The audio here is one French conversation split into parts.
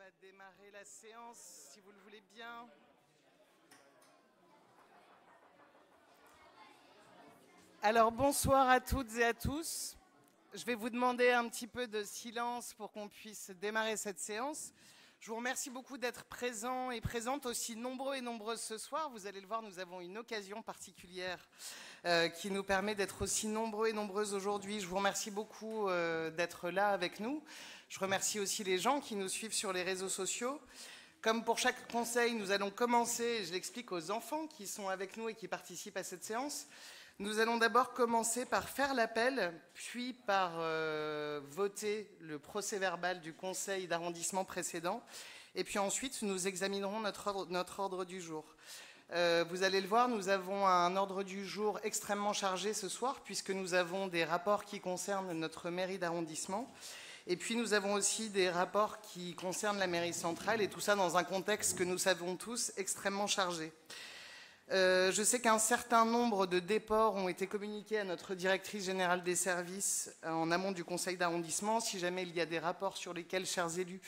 va démarrer la séance, si vous le voulez bien. Alors bonsoir à toutes et à tous. Je vais vous demander un petit peu de silence pour qu'on puisse démarrer cette séance. Je vous remercie beaucoup d'être présents et présentes aussi nombreux et nombreuses ce soir. Vous allez le voir, nous avons une occasion particulière euh, qui nous permet d'être aussi nombreux et nombreuses aujourd'hui. Je vous remercie beaucoup euh, d'être là avec nous. Je remercie aussi les gens qui nous suivent sur les réseaux sociaux. Comme pour chaque conseil, nous allons commencer, je l'explique aux enfants qui sont avec nous et qui participent à cette séance. Nous allons d'abord commencer par faire l'appel, puis par euh, voter le procès verbal du conseil d'arrondissement précédent. Et puis ensuite, nous examinerons notre ordre, notre ordre du jour. Euh, vous allez le voir, nous avons un ordre du jour extrêmement chargé ce soir, puisque nous avons des rapports qui concernent notre mairie d'arrondissement. Et puis nous avons aussi des rapports qui concernent la mairie centrale, et tout ça dans un contexte que nous savons tous extrêmement chargé. Euh, je sais qu'un certain nombre de déports ont été communiqués à notre directrice générale des services en amont du conseil d'arrondissement. Si jamais il y a des rapports sur lesquels, chers élus,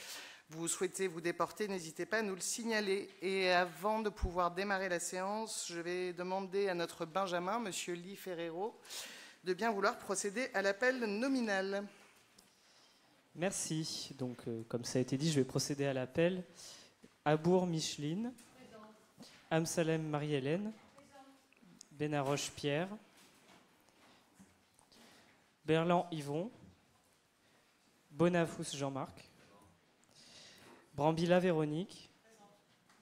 vous souhaitez vous déporter, n'hésitez pas à nous le signaler. Et avant de pouvoir démarrer la séance, je vais demander à notre Benjamin, Monsieur Lee Ferrero, de bien vouloir procéder à l'appel nominal. Merci. Donc, euh, comme ça a été dit, je vais procéder à l'appel. Abour Micheline. Amsalem Marie-Hélène. Benaroche Pierre. Berlan Yvon. Bonafous Jean-Marc. Brambilla Véronique.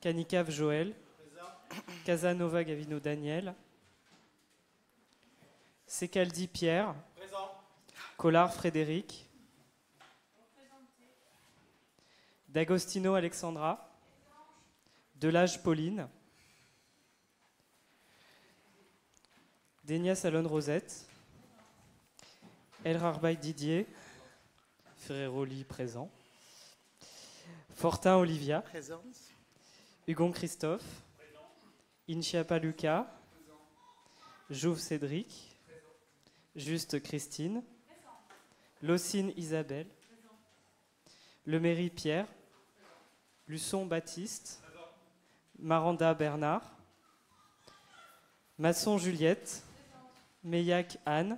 Canicave Joël. Casanova Gavino Daniel. Secaldi Pierre. Collard Frédéric. D'Agostino Alexandra. Delage Pauline. Denia Salon Rosette. Elrarbay Didier. Ferreroli présent. Fortin Olivia. Hugon Christophe. Inchiapa Lucas. Jouve Cédric. Juste Christine. Locine Isabelle. Leméry Pierre. Luçon Baptiste. Maranda Bernard. Masson Juliette. Meillac Anne.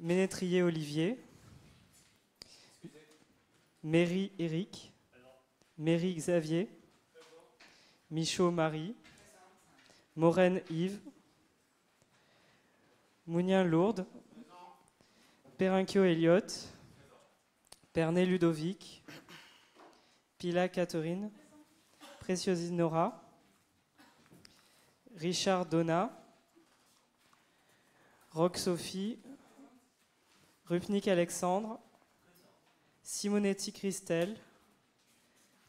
Ménétrier Olivier. Méry Éric. Méry Xavier. Michaud Marie. Moraine Yves. Mounien Lourdes. Perinquio Elliott. Pernet Ludovic. Pila Catherine. Préciosine Nora. Richard Donna. Roque Sophie. Rupnik Alexandre. Simonetti Christelle.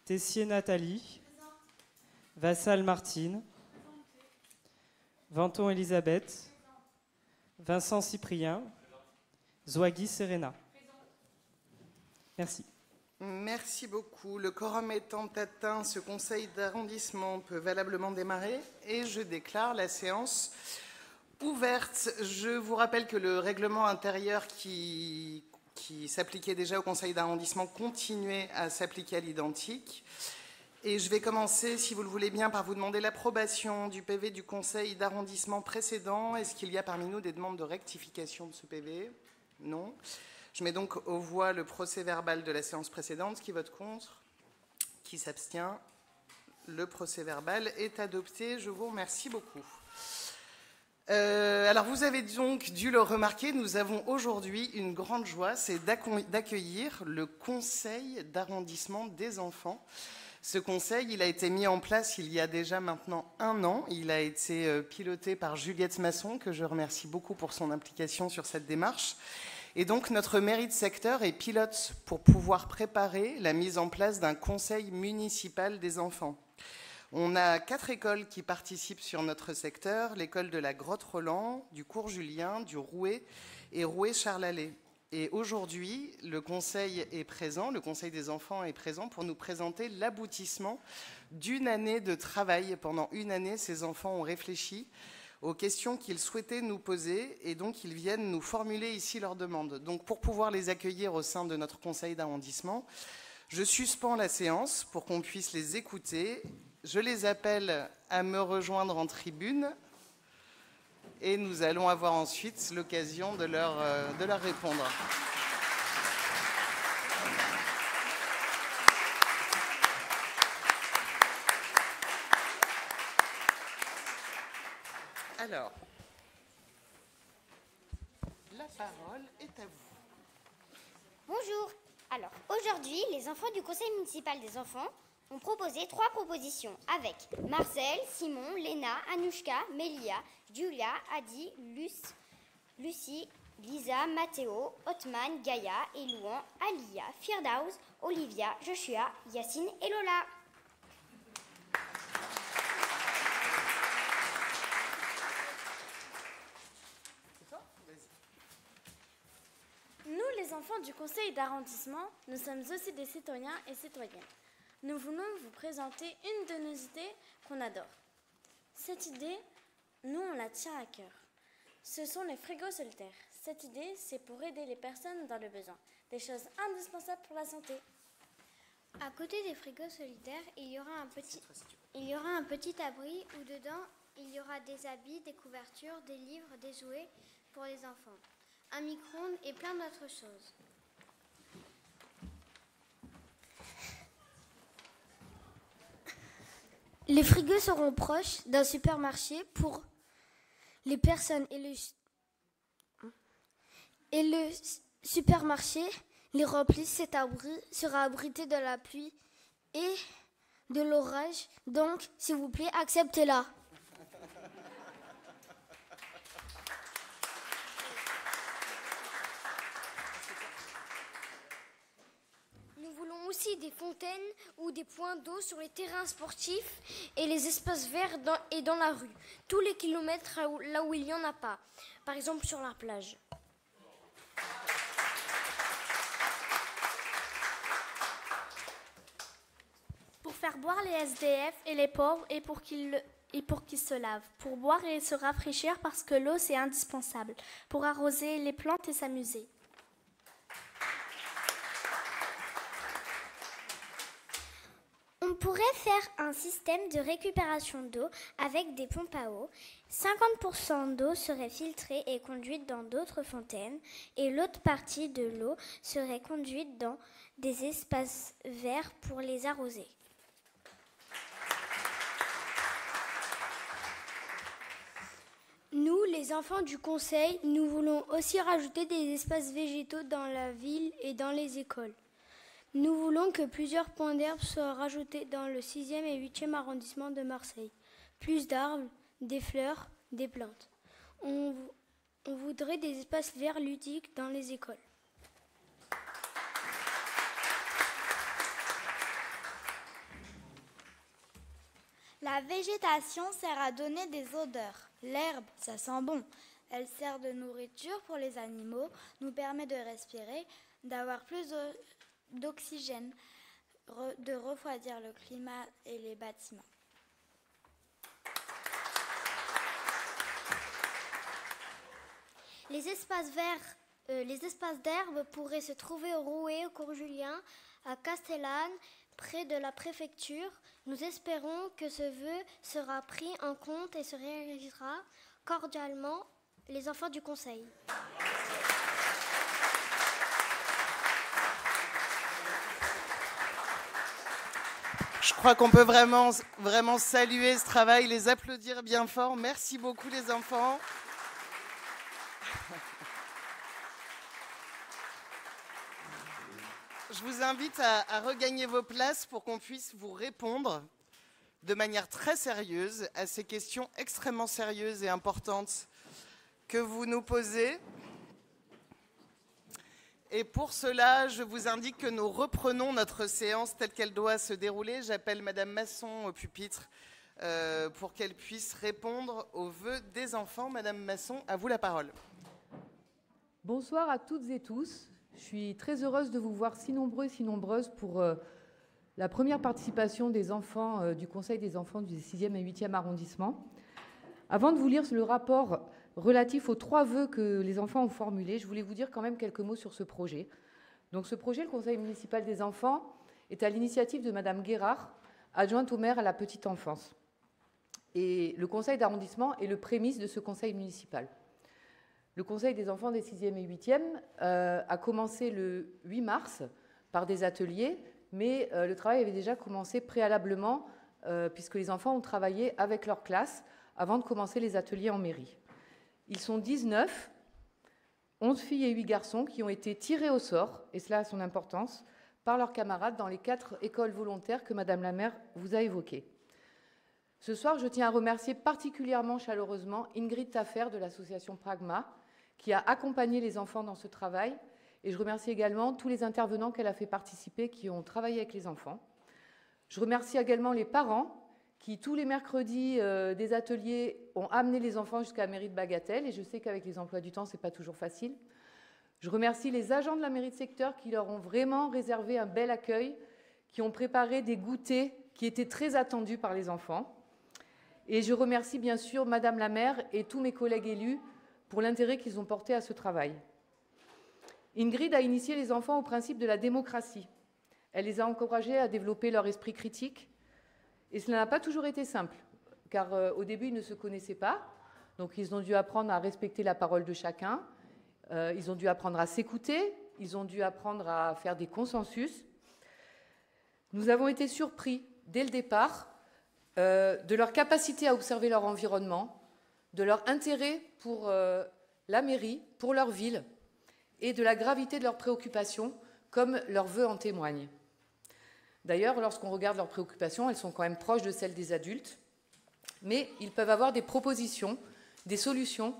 Tessier Nathalie. Vassal Martine. Venton Elisabeth. Vincent Cyprien. Zouagui Serena. Merci. Merci beaucoup. Le quorum étant atteint, ce conseil d'arrondissement peut valablement démarrer et je déclare la séance ouverte. Je vous rappelle que le règlement intérieur qui, qui s'appliquait déjà au conseil d'arrondissement continuait à s'appliquer à l'identique. Et je vais commencer, si vous le voulez bien, par vous demander l'approbation du PV du conseil d'arrondissement précédent. Est-ce qu'il y a parmi nous des demandes de rectification de ce PV Non. Je mets donc aux voix le procès verbal de la séance précédente. Qui vote contre? Qui s'abstient? Le procès verbal est adopté. Je vous remercie beaucoup. Euh, alors vous avez donc dû le remarquer, nous avons aujourd'hui une grande joie, c'est d'accueillir le conseil d'arrondissement des enfants. Ce conseil, il a été mis en place il y a déjà maintenant un an. Il a été euh, piloté par Juliette Masson, que je remercie beaucoup pour son implication sur cette démarche. Et donc notre mairie de secteur est pilote pour pouvoir préparer la mise en place d'un conseil municipal des enfants. On a quatre écoles qui participent sur notre secteur, l'école de la Grotte Roland, du Cours Julien, du Rouet et Rouet-Charlalais. Et aujourd'hui, le conseil est présent, le conseil des enfants est présent pour nous présenter l'aboutissement d'une année de travail. Pendant une année, ces enfants ont réfléchi aux questions qu'ils souhaitaient nous poser et donc ils viennent nous formuler ici leurs demandes. Donc pour pouvoir les accueillir au sein de notre conseil d'arrondissement, Je suspends la séance pour qu'on puisse les écouter. Je les appelle à me rejoindre en tribune et nous allons avoir ensuite l'occasion de leur, euh, de leur répondre. Alors, la parole est à vous. Bonjour. Alors, aujourd'hui, les enfants du Conseil municipal des enfants ont proposé trois propositions avec Marcel, Simon, Léna, Anouchka, Melia, Julia, Adi, Lucie, Lisa, Matteo, Otman, Gaïa, Elouan, Alia, Firdaus, Olivia, Joshua, Yacine et Lola. Nous, les enfants du conseil d'arrondissement, nous sommes aussi des citoyens et citoyennes. Nous voulons vous présenter une de nos idées qu'on adore. Cette idée, nous, on la tient à cœur. Ce sont les frigos solitaires. Cette idée, c'est pour aider les personnes dans le besoin, des choses indispensables pour la santé. À côté des frigos solitaires, il y aura un petit, il y aura un petit abri où dedans il y aura des habits, des couvertures, des livres, des jouets pour les enfants, un micro-ondes et plein d'autres choses. Les frigos seront proches d'un supermarché pour les personnes et le, et le supermarché les remplit. Cet abri sera abrité de la pluie et de l'orage. Donc, s'il vous plaît, acceptez-la. Aussi des fontaines ou des points d'eau sur les terrains sportifs et les espaces verts et dans la rue. Tous les kilomètres là où il n'y en a pas. Par exemple sur la plage. Pour faire boire les SDF et les pauvres et pour qu'ils et pour qu'ils se lavent, pour boire et se rafraîchir parce que l'eau c'est indispensable, pour arroser les plantes et s'amuser. Pourrait faire un système de récupération d'eau avec des pompes à eau. 50% d'eau serait filtrée et conduite dans d'autres fontaines et l'autre partie de l'eau serait conduite dans des espaces verts pour les arroser. Nous, les enfants du conseil, nous voulons aussi rajouter des espaces végétaux dans la ville et dans les écoles. Nous voulons que plusieurs points d'herbe soient rajoutés dans le 6e et 8e arrondissement de Marseille. Plus d'arbres, des fleurs, des plantes. On, voudrait des espaces verts ludiques dans les écoles. La végétation sert à donner des odeurs. L'herbe, ça sent bon. Elle sert de nourriture pour les animaux, nous permet de respirer, d'avoir plus de d'oxygène, de refroidir le climat et les bâtiments. Les espaces verts, euh, les espaces d'herbe pourraient se trouver au Rouet, au Cours Julien, à Castellane, près de la préfecture. Nous espérons que ce vœu sera pris en compte et se réalisera cordialement les enfants du Conseil. Je crois qu'on peut vraiment, vraiment saluer ce travail, les applaudir bien fort. Merci beaucoup les enfants. Je vous invite à, regagner vos places pour qu'on puisse vous répondre de manière très sérieuse à ces questions extrêmement sérieuses et importantes que vous nous posez. Et pour cela, je vous indique que nous reprenons notre séance telle qu'elle doit se dérouler. J'appelle Madame Masson au pupitre euh, pour qu'elle puisse répondre aux vœux des enfants. Madame Masson, à vous la parole. Bonsoir à toutes et tous. Je suis très heureuse de vous voir si nombreux et si nombreuses pour euh, la première participation des enfants euh, du Conseil des enfants du 6e et 8e arrondissement. Avant de vous lire le rapport relatif aux trois vœux que les enfants ont formulés, je voulais vous dire quand même quelques mots sur ce projet. Donc ce projet, le Conseil municipal des enfants, est à l'initiative de Madame Guérard, adjointe au maire à la petite enfance. Et le conseil d'arrondissement est le prémisse de ce conseil municipal. Le conseil des enfants des 6e et 8e euh, a commencé le 8 mars par des ateliers, mais euh, le travail avait déjà commencé préalablement, euh, puisque les enfants ont travaillé avec leur classe avant de commencer les ateliers en mairie. Ils sont 19, 11 filles et 8 garçons qui ont été tirés au sort, et cela a son importance, par leurs camarades dans les quatre écoles volontaires que Madame la maire vous a évoquées. Ce soir, je tiens à remercier particulièrement chaleureusement Ingrid Taffer de l'association Pragma, qui a accompagné les enfants dans ce travail, et je remercie également tous les intervenants qu'elle a fait participer qui ont travaillé avec les enfants. Je remercie également les parents qui, tous les mercredis euh, des ateliers, ont amené les enfants jusqu'à la mairie de Bagatelle. Et je sais qu'avec les emplois du temps, ce n'est pas toujours facile. Je remercie les agents de la mairie de secteur qui leur ont vraiment réservé un bel accueil, qui ont préparé des goûters qui étaient très attendus par les enfants. Et je remercie bien sûr Madame la maire et tous mes collègues élus pour l'intérêt qu'ils ont porté à ce travail. Ingrid a initié les enfants au principe de la démocratie. Elle les a encouragés à développer leur esprit critique. Et cela n'a pas toujours été simple, car euh, au début, ils ne se connaissaient pas. Donc, ils ont dû apprendre à respecter la parole de chacun. Euh, ils ont dû apprendre à s'écouter. Ils ont dû apprendre à faire des consensus. Nous avons été surpris, dès le départ, euh, de leur capacité à observer leur environnement, de leur intérêt pour la mairie, pour leur ville, et de la gravité de leurs préoccupations, comme leurs vœux en témoignent. D'ailleurs, lorsqu'on regarde leurs préoccupations, elles sont quand même proches de celles des adultes, mais ils peuvent avoir des propositions, des solutions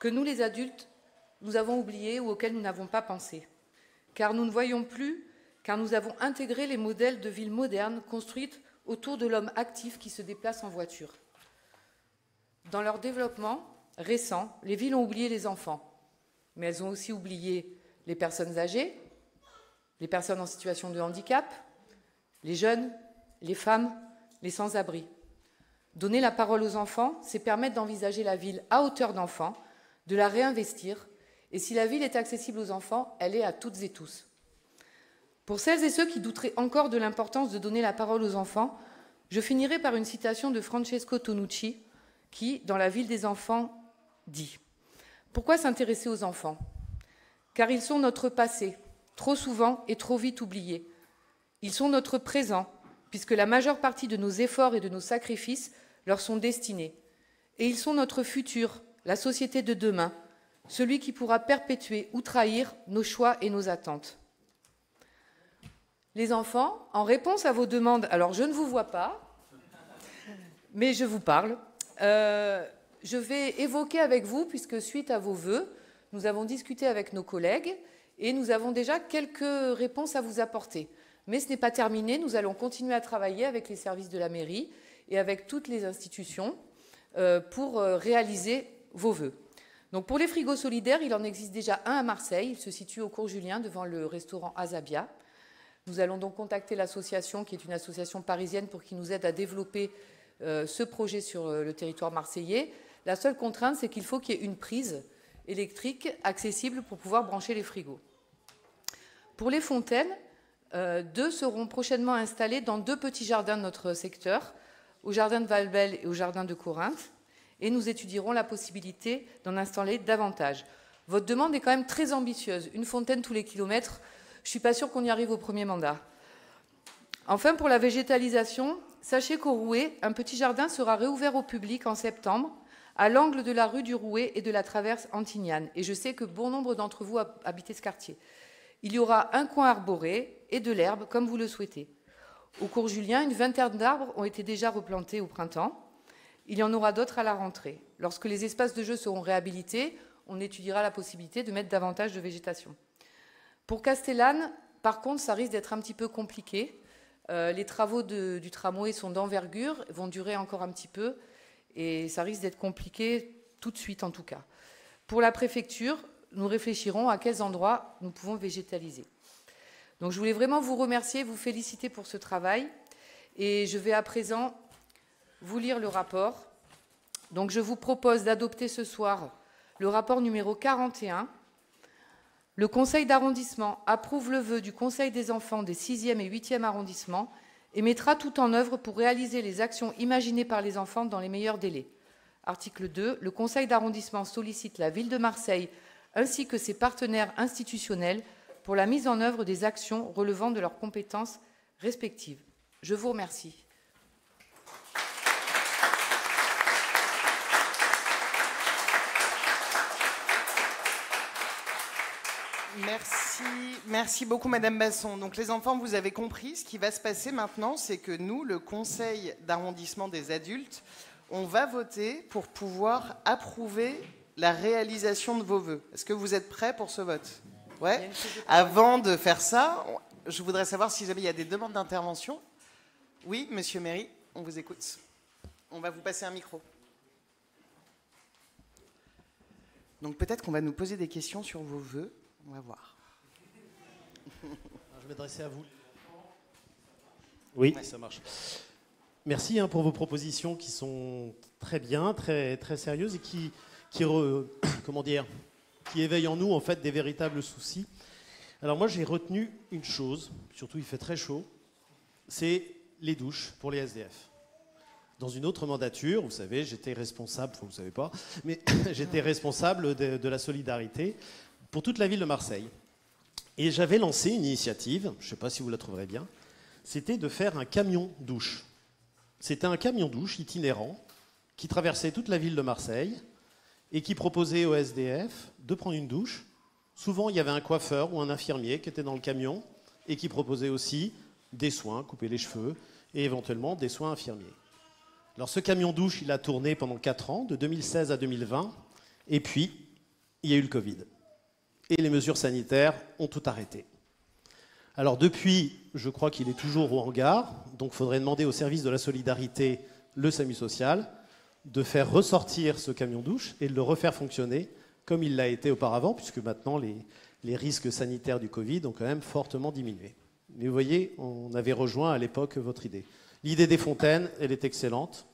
que nous, les adultes, nous avons oubliées ou auxquelles nous n'avons pas pensé. Car nous ne voyons plus, car nous avons intégré les modèles de villes modernes construites autour de l'homme actif qui se déplace en voiture. Dans leur développement récent, les villes ont oublié les enfants, mais elles ont aussi oublié les personnes âgées, les personnes en situation de handicap, les jeunes, les femmes, les sans-abri. Donner la parole aux enfants, c'est permettre d'envisager la ville à hauteur d'enfants, de la réinvestir, et si la ville est accessible aux enfants, elle est à toutes et tous. Pour celles et ceux qui douteraient encore de l'importance de donner la parole aux enfants, je finirai par une citation de Francesco Tonucci, qui, dans La ville des enfants, dit pourquoi s'intéresser aux enfants? Car ils sont notre passé, trop souvent et trop vite oubliés. Ils sont notre présent, puisque la majeure partie de nos efforts et de nos sacrifices leur sont destinés. Et ils sont notre futur, la société de demain, celui qui pourra perpétuer ou trahir nos choix et nos attentes. Les enfants, en réponse à vos demandes, alors je ne vous vois pas, mais je vous parle, euh, je vais évoquer avec vous, puisque suite à vos vœux, nous avons discuté avec nos collègues et nous avons déjà quelques réponses à vous apporter. Mais ce n'est pas terminé, nous allons continuer à travailler avec les services de la mairie et avec toutes les institutions euh, pour euh, réaliser vos vœux. Donc pour les frigos solidaires, il en existe déjà un à Marseille, il se situe au cours Julien devant le restaurant Azabia. Nous allons donc contacter l'association qui est une association parisienne pour qu'il nous aide à développer euh, ce projet sur le territoire marseillais. La seule contrainte, c'est qu'il faut qu'il y ait une prise électrique accessible pour pouvoir brancher les frigos. Pour les fontaines, deux seront prochainement installées dans deux petits jardins de notre secteur, au jardin de Valbel et au jardin de Corinthe, et nous étudierons la possibilité d'en installer davantage. Votre demande est quand même très ambitieuse. Une fontaine tous les kilomètres, je ne suis pas sûre qu'on y arrive au premier mandat. Enfin, pour la végétalisation, sachez qu'au Rouet, un petit jardin sera réouvert au public en septembre à l'angle de la rue du Rouet et de la traverse Antignane. Et je sais que bon nombre d'entre vous habitez ce quartier. Il y aura un coin arboré et de l'herbe, comme vous le souhaitez. Au cours Julien, une vingtaine d'arbres ont été déjà replantés au printemps. Il y en aura d'autres à la rentrée. Lorsque les espaces de jeu seront réhabilités, on étudiera la possibilité de mettre davantage de végétation. Pour Castellane, par contre, ça risque d'être un petit peu compliqué. Euh, les travaux du tramway sont d'envergure, vont durer encore un petit peu et ça risque d'être compliqué tout de suite en tout cas. Pour la préfecture, nous réfléchirons à quels endroits nous pouvons végétaliser. Donc je voulais vraiment vous remercier, vous féliciter pour ce travail et je vais à présent vous lire le rapport. Donc je vous propose d'adopter ce soir le rapport numéro 41 Le conseil d'arrondissement approuve le vœu du conseil des enfants des 6e et 8e arrondissements et mettra tout en œuvre pour réaliser les actions imaginées par les enfants dans les meilleurs délais. Article 2. Le conseil d'arrondissement sollicite la ville de Marseille ainsi que ses partenaires institutionnels pour la mise en œuvre des actions relevant de leurs compétences respectives. Je vous remercie. Merci, merci beaucoup Madame Basson. Donc les enfants, vous avez compris, ce qui va se passer maintenant, c'est que nous, le conseil d'arrondissement des adultes, on va voter pour pouvoir approuver la réalisation de vos vœux. Est-ce que vous êtes prêts pour ce vote? Ouais. Avant de faire ça, je voudrais savoir si jamais il y a des demandes d'intervention. Oui, Monsieur Méry, on vous écoute. On va vous passer un micro. Donc peut-être qu'on va nous poser des questions sur vos vœux. On va voir. je vais m'adresser à vous. Oui, ça marche. Merci hein, pour vos propositions qui sont très bien, très, très sérieuses et qui, qui, comment dire, qui éveillent en nous en fait des véritables soucis. Alors moi j'ai retenu une chose, surtout il fait très chaud, c'est les douches pour les SDF. Dans une autre mandature, vous savez, j'étais responsable, vous ne savez pas, mais j'étais responsable de, la solidarité pour toute la ville de Marseille. Et j'avais lancé une initiative, je ne sais pas si vous la trouverez bien, c'était de faire un camion douche. C'était un camion douche itinérant qui traversait toute la ville de Marseille et qui proposait aux SDF de prendre une douche. Souvent, il y avait un coiffeur ou un infirmier qui était dans le camion et qui proposait aussi des soins, couper les cheveux, et éventuellement des soins infirmiers. Alors ce camion douche, il a tourné pendant 4 ans, de 2016 à 2020, et puis il y a eu le Covid et les mesures sanitaires ont tout arrêté. Alors depuis, je crois qu'il est toujours au hangar, donc il faudrait demander au service de la solidarité, le SAMU social, de faire ressortir ce camion douche et de le refaire fonctionner comme il l'a été auparavant, puisque maintenant les, risques sanitaires du Covid ont quand même fortement diminué. Mais vous voyez, on avait rejoint à l'époque votre idée. L'idée des fontaines, elle est excellente,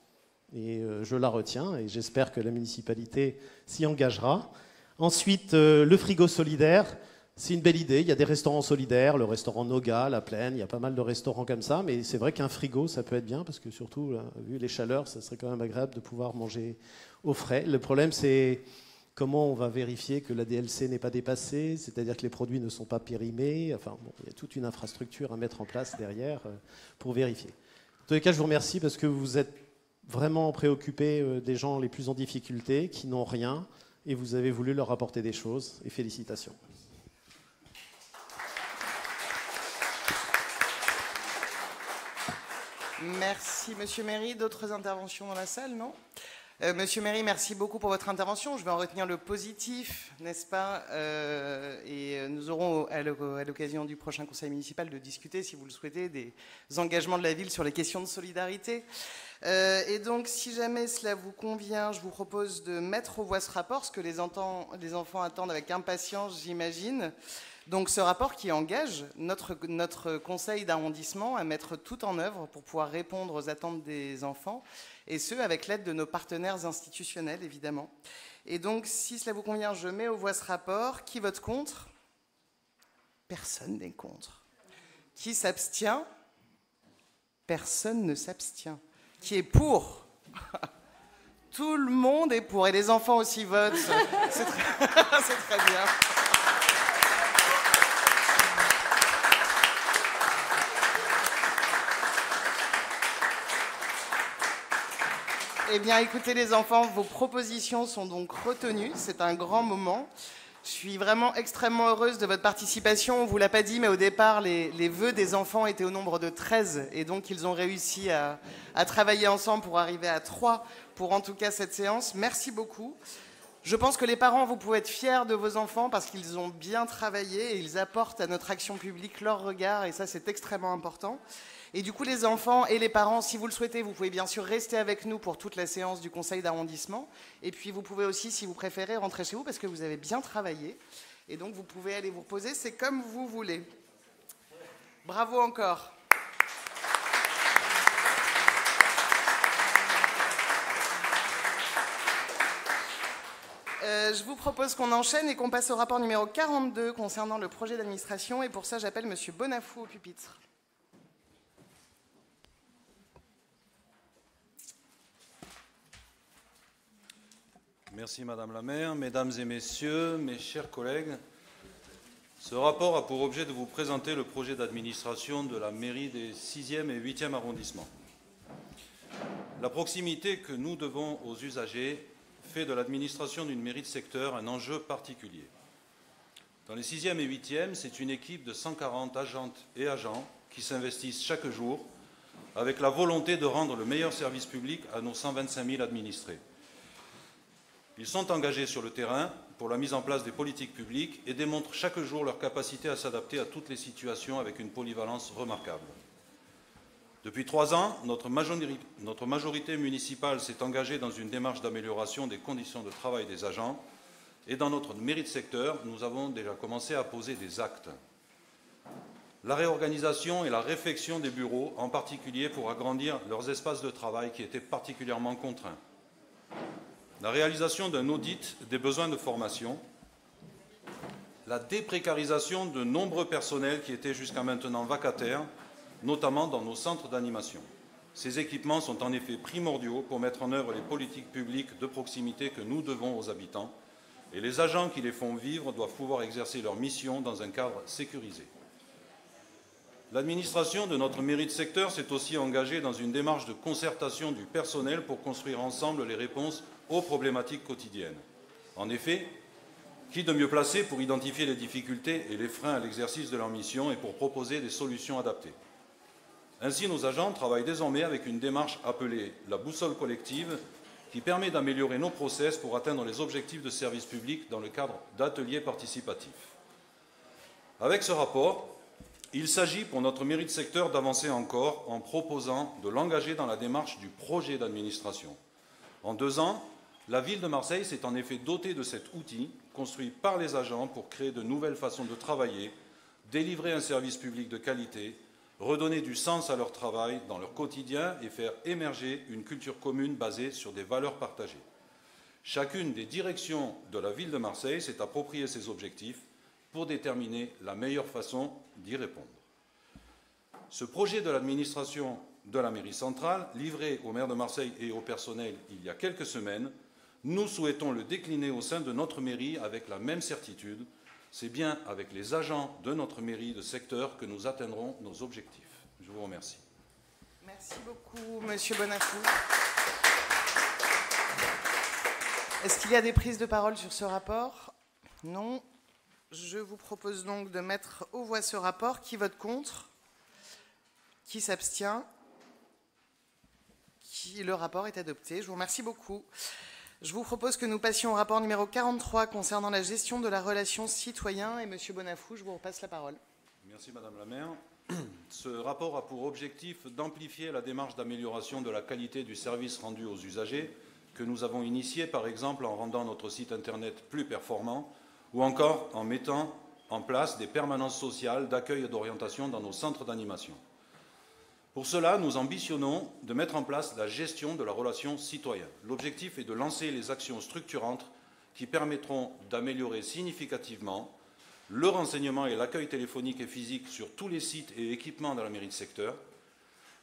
et euh, je la retiens, et j'espère que la municipalité s'y engagera. Ensuite, euh, le frigo solidaire, c'est une belle idée. Il y a des restaurants solidaires, le restaurant Noga, la Plaine, il y a pas mal de restaurants comme ça. Mais c'est vrai qu'un frigo, ça peut être bien parce que surtout, vu les chaleurs, ça serait quand même agréable de pouvoir manger au frais. Le problème, c'est comment on va vérifier que la DLC n'est pas dépassée, c'est-à-dire que les produits ne sont pas périmés. Enfin, il y a toute une infrastructure à mettre en place derrière euh, pour vérifier. En tous les cas, je vous remercie parce que vous êtes vraiment préoccupés euh, des gens les plus en difficulté, qui n'ont rien et vous avez voulu leur apporter des choses, et félicitations. Merci, Monsieur Méry. D'autres interventions dans la salle, non? Euh, Monsieur Méry, merci beaucoup pour votre intervention. Je vais en retenir le positif, n'est-ce pas? Euh, Et nous aurons à l'occasion du prochain conseil municipal de discuter, si vous le souhaitez, des engagements de la ville sur les questions de solidarité. Euh, et donc, si jamais cela vous convient, je vous propose de mettre aux voix ce rapport, ce que les, enfants attendent avec impatience, j'imagine. Donc, ce rapport qui engage notre, notre conseil d'arrondissement à mettre tout en œuvre pour pouvoir répondre aux attentes des enfants, et ce, avec l'aide de nos partenaires institutionnels, évidemment. Et donc, si cela vous convient, je mets aux voix ce rapport. Qui vote contre? Personne n'est contre. Qui s'abstient? Personne ne s'abstient qui est pour? Tout le monde est pour, et les enfants aussi votent. C'est très, très bien. Eh bien, écoutez les enfants, vos propositions sont donc retenues. C'est un grand moment. Je suis vraiment extrêmement heureuse de votre participation. On ne vous l'a pas dit, mais au départ, les, vœux des enfants étaient au nombre de 13. Et donc, ils ont réussi à, travailler ensemble pour arriver à 3 pour en tout cas cette séance. Merci beaucoup. Je pense que les parents, vous pouvez être fiers de vos enfants parce qu'ils ont bien travaillé et ils apportent à notre action publique leur regard. Et ça, c'est extrêmement important. Et du coup, les enfants et les parents, si vous le souhaitez, vous pouvez bien sûr rester avec nous pour toute la séance du conseil d'arrondissement. Et puis, vous pouvez aussi, si vous préférez, rentrer chez vous parce que vous avez bien travaillé. Et donc, vous pouvez aller vous reposer. C'est comme vous voulez. Bravo encore. Euh, je vous propose qu'on enchaîne et qu'on passe au rapport numéro 42 concernant le projet d'administration. Et pour ça, j'appelle M. Bonafou au pupitre. Merci Madame la maire, Mesdames et Messieurs, mes chers collègues. Ce rapport a pour objet de vous présenter le projet d'administration de la mairie des 6e et 8e arrondissements. La proximité que nous devons aux usagers fait de l'administration d'une mairie de secteur un enjeu particulier. Dans les 6e et 8e, c'est une équipe de 140 agentes et agents qui s'investissent chaque jour avec la volonté de rendre le meilleur service public à nos 125 000 administrés. Ils sont engagés sur le terrain pour la mise en place des politiques publiques et démontrent chaque jour leur capacité à s'adapter à toutes les situations avec une polyvalence remarquable. Depuis trois ans, notre majorité, municipale s'est engagée dans une démarche d'amélioration des conditions de travail des agents et dans notre mairie de secteur, nous avons déjà commencé à poser des actes. La réorganisation et la réflexion des bureaux, en particulier pour agrandir leurs espaces de travail qui étaient particulièrement contraints. La réalisation d'un audit des besoins de formation. La déprécarisation de nombreux personnels qui étaient jusqu'à maintenant vacataires notamment dans nos centres d'animation. Ces équipements sont en effet primordiaux pour mettre en œuvre les politiques publiques de proximité que nous devons aux habitants, et les agents qui les font vivre doivent pouvoir exercer leur mission dans un cadre sécurisé. L'administration de notre mairie de secteur s'est aussi engagée dans une démarche de concertation du personnel pour construire ensemble les réponses aux problématiques quotidiennes. En effet, qui de mieux placé pour identifier les difficultés et les freins à l'exercice de leur mission et pour proposer des solutions adaptées? Ainsi, nos agents travaillent désormais avec une démarche appelée la boussole collective qui permet d'améliorer nos process pour atteindre les objectifs de service public dans le cadre d'ateliers participatifs. Avec ce rapport, il s'agit pour notre mairie de secteur d'avancer encore en proposant de l'engager dans la démarche du projet d'administration. En deux ans, la ville de Marseille s'est en effet dotée de cet outil construit par les agents pour créer de nouvelles façons de travailler, délivrer un service public de qualité redonner du sens à leur travail dans leur quotidien et faire émerger une culture commune basée sur des valeurs partagées. Chacune des directions de la ville de Marseille s'est approprié ces objectifs pour déterminer la meilleure façon d'y répondre. Ce projet de l'administration de la mairie centrale, livré au maire de Marseille et au personnel il y a quelques semaines, nous souhaitons le décliner au sein de notre mairie avec la même certitude c'est bien avec les agents de notre mairie de secteur que nous atteindrons nos objectifs. Je vous remercie. Merci beaucoup, Monsieur Bonafou. Est-ce qu'il y a des prises de parole sur ce rapport? Non. Je vous propose donc de mettre aux voix ce rapport. Qui vote contre? Qui s'abstient? Le rapport est adopté. Je vous remercie beaucoup. Je vous propose que nous passions au rapport numéro 43 concernant la gestion de la relation citoyen. Et Monsieur Bonafou, je vous repasse la parole. Merci Madame la maire. Ce rapport a pour objectif d'amplifier la démarche d'amélioration de la qualité du service rendu aux usagers que nous avons initié par exemple en rendant notre site Internet plus performant ou encore en mettant en place des permanences sociales d'accueil et d'orientation dans nos centres d'animation. Pour cela, nous ambitionnons de mettre en place la gestion de la relation citoyenne. L'objectif est de lancer les actions structurantes qui permettront d'améliorer significativement le renseignement et l'accueil téléphonique et physique sur tous les sites et équipements de la mairie de secteur,